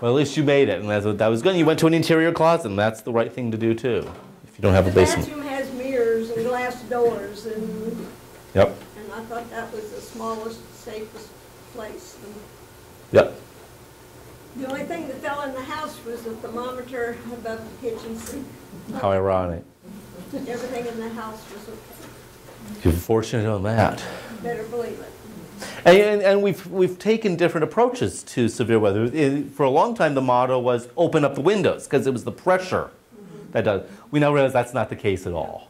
Well, at least you made it, and that's what that was good. You went to an interior closet, and that's the right thing to do too, if you don't have a basement. The basement. bathroom has mirrors and glass doors, and, Yep, and I thought that was the smallest, safest place. And yep. The only thing that fell in the house was the thermometer above the kitchen sink. How ironic. Everything in the house was okay, You're fortunate on that. better believe it. And, and, and we've, we've taken different approaches to severe weather. I- for a long time, the motto was open up the windows because it was the pressure that does. We now realize that's not the case at all.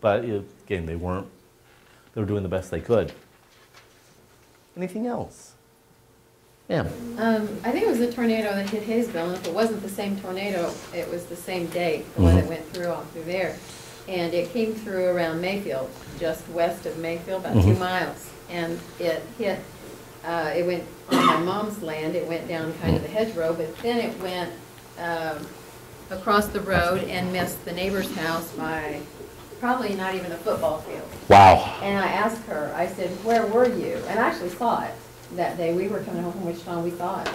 But again, they weren't, they were doing the best they could. Anything else? Yeah. Um, I think it was the tornado that hit Haysville, and if it wasn't the same tornado, it was the same day, the one that Mhm. went through all through there. And it came through around Mayfield, just west of Mayfield, about two Mhm. miles. And it hit, uh, it went on my mom's land, it went down kind of the hedgerow, but then it went, um, across the road and missed the neighbor's house by probably not even a football field. Wow. And I asked her, I said, where were you? And I actually saw it that day. We were coming home from Wichita, and we saw it.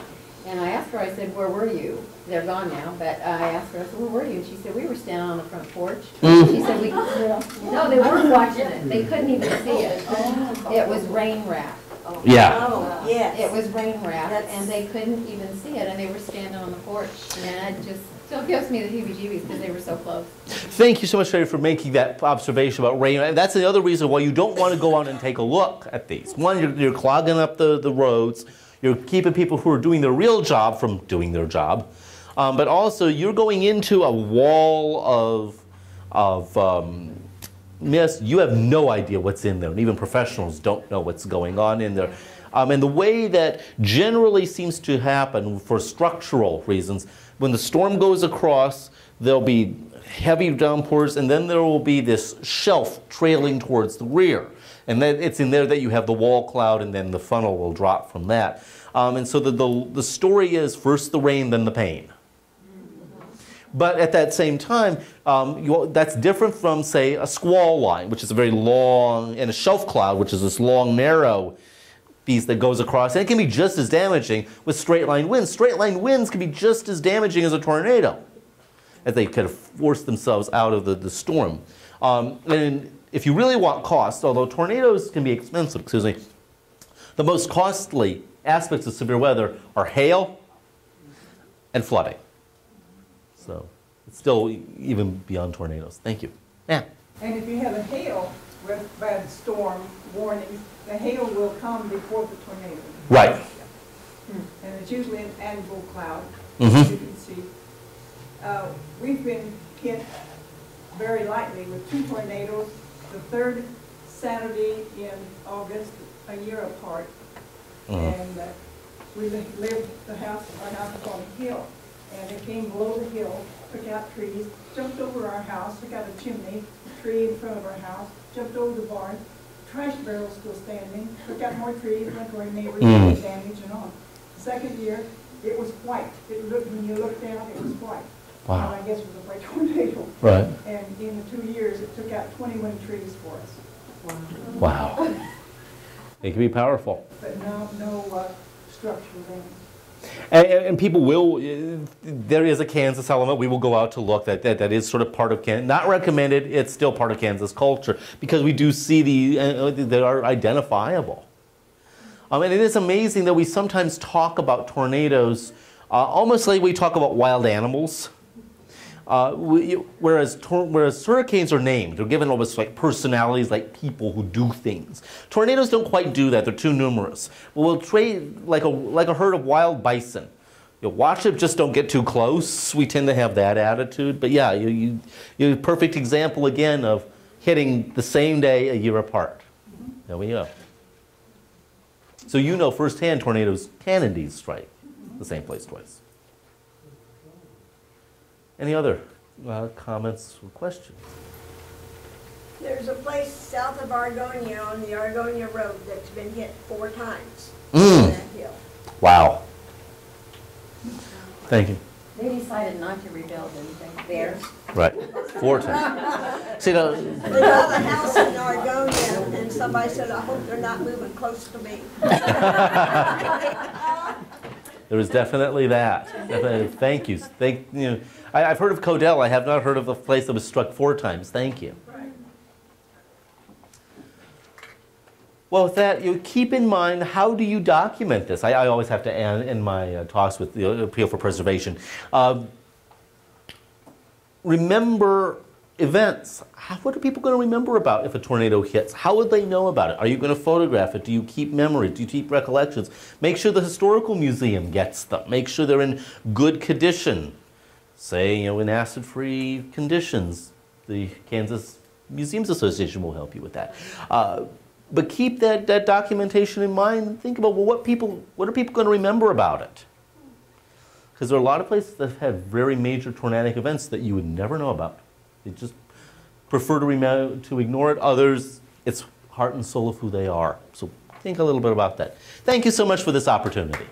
And I asked her, I said, where were you? They're gone now, but I asked her, I said, where were you? And she said, we were standing on the front porch. Mm. She said, we, no, they weren't watching it. They couldn't even see it. Oh. It was rain wrap. Yeah. Oh, yes. It was rain wrap, and they couldn't even see it, and they were standing on the porch. And I just still gives me the heebie-jeebies because they were so close. Thank you so much, Sherry, for making that observation about rain. And that's the other reason why you don't want to go out and take a look at these. One, you're, you're clogging up the, the roads. You're keeping people who are doing their real job from doing their job. Um, but also, you're going into a wall of, of um, mist. You have no idea what's in there. And even professionals don't know what's going on in there. Um, and the way that generally seems to happen for structural reasons, when the storm goes across, there'll be heavy downpours, and then there will be this shelf trailing towards the rear. And then it's in there that you have the wall cloud, and then the funnel will drop from that. Um, and so the, the, the story is first the rain, then the pain. But at that same time, um, you, that's different from, say, a squall line, which is a very long, and a shelf cloud, which is this long, narrow that goes across. And it can be just as damaging with straight line winds. Straight line winds can be just as damaging as a tornado, as they kind of force themselves out of the, the storm. Um, and if you really want cost, although tornadoes can be expensive, excuse me, the most costly aspects of severe weather are hail and flooding. So it's still even beyond tornadoes. Thank you. Yeah. And if you have a hail, with bad storm warnings, the hail will come before the tornado. Right. And it's usually an anvil cloud, Mhm. as you can see. Uh, We've been hit very lightly with two tornadoes, the third Saturday in August, a year apart. Mhm. And uh, we lived, the house, our house was on a hill, and it came below the hill, took out trees, jumped over our house, took out a chimney, tree in front of our house, jumped over the barn, trash barrel still standing, took out more trees, went to our neighbors, Mm. damage and on. Second year, it was white, it looked, when you looked down, it was white. Wow. And I guess it was a white tornado. Right. And in the two years, it took out twenty-one trees for us, Wow. It can be powerful. but no, no uh, structural damage. And, and people will, uh, there is a Kansas element. We will go out to look. That, that, that is sort of part of Kansas. Not recommended, it's still part of Kansas culture because we do see the, uh, they are identifiable. Um, and it is amazing that we sometimes talk about tornadoes uh, almost like we talk about wild animals. Uh, we, whereas, whereas hurricanes are named, they're given almost like personalities, like people who do things. Tornadoes don't quite do that; they're too numerous. But we'll trade like a like a herd of wild bison. You watch it, just don't get too close. We tend to have that attitude. But yeah, you you you're a perfect example again of hitting the same day a year apart. There we go. So you know firsthand tornadoes can indeed strike the same place twice. Any other uh, comments or questions? There's a place south of Argonia on the Argonia Road that's been hit four times Mm. on that hill. Wow. Thank you. They decided not to rebuild anything there. Right. Four times. See, now, They got a house in Argonia, and somebody said, I hope they're not moving close to me. there was definitely that. Definitely. Thank you. Thank you. I, I've heard of Codell. I have not heard of a place that was struck four times. Thank you. Well, with that, you keep in mind how do you document this? I, I always have to end in my uh, talks with the appeal for preservation. Uh, remember events. How, what are people going to remember about if a tornado hits? How would they know about it? Are you going to photograph it? Do you keep memories? Do you keep recollections? Make sure the historical museum gets them. Make sure they're in good condition. Say, you know, in acid-free conditions. The Kansas Museums Association will help you with that. Uh, but keep that, that documentation in mind and think about well, what people, what are people going to remember about it? Because there are a lot of places that have very major tornadic events that you would never know about. They just prefer to, remember, to ignore it. Others, it's heart and soul of who they are. So think a little bit about that. Thank you so much for this opportunity.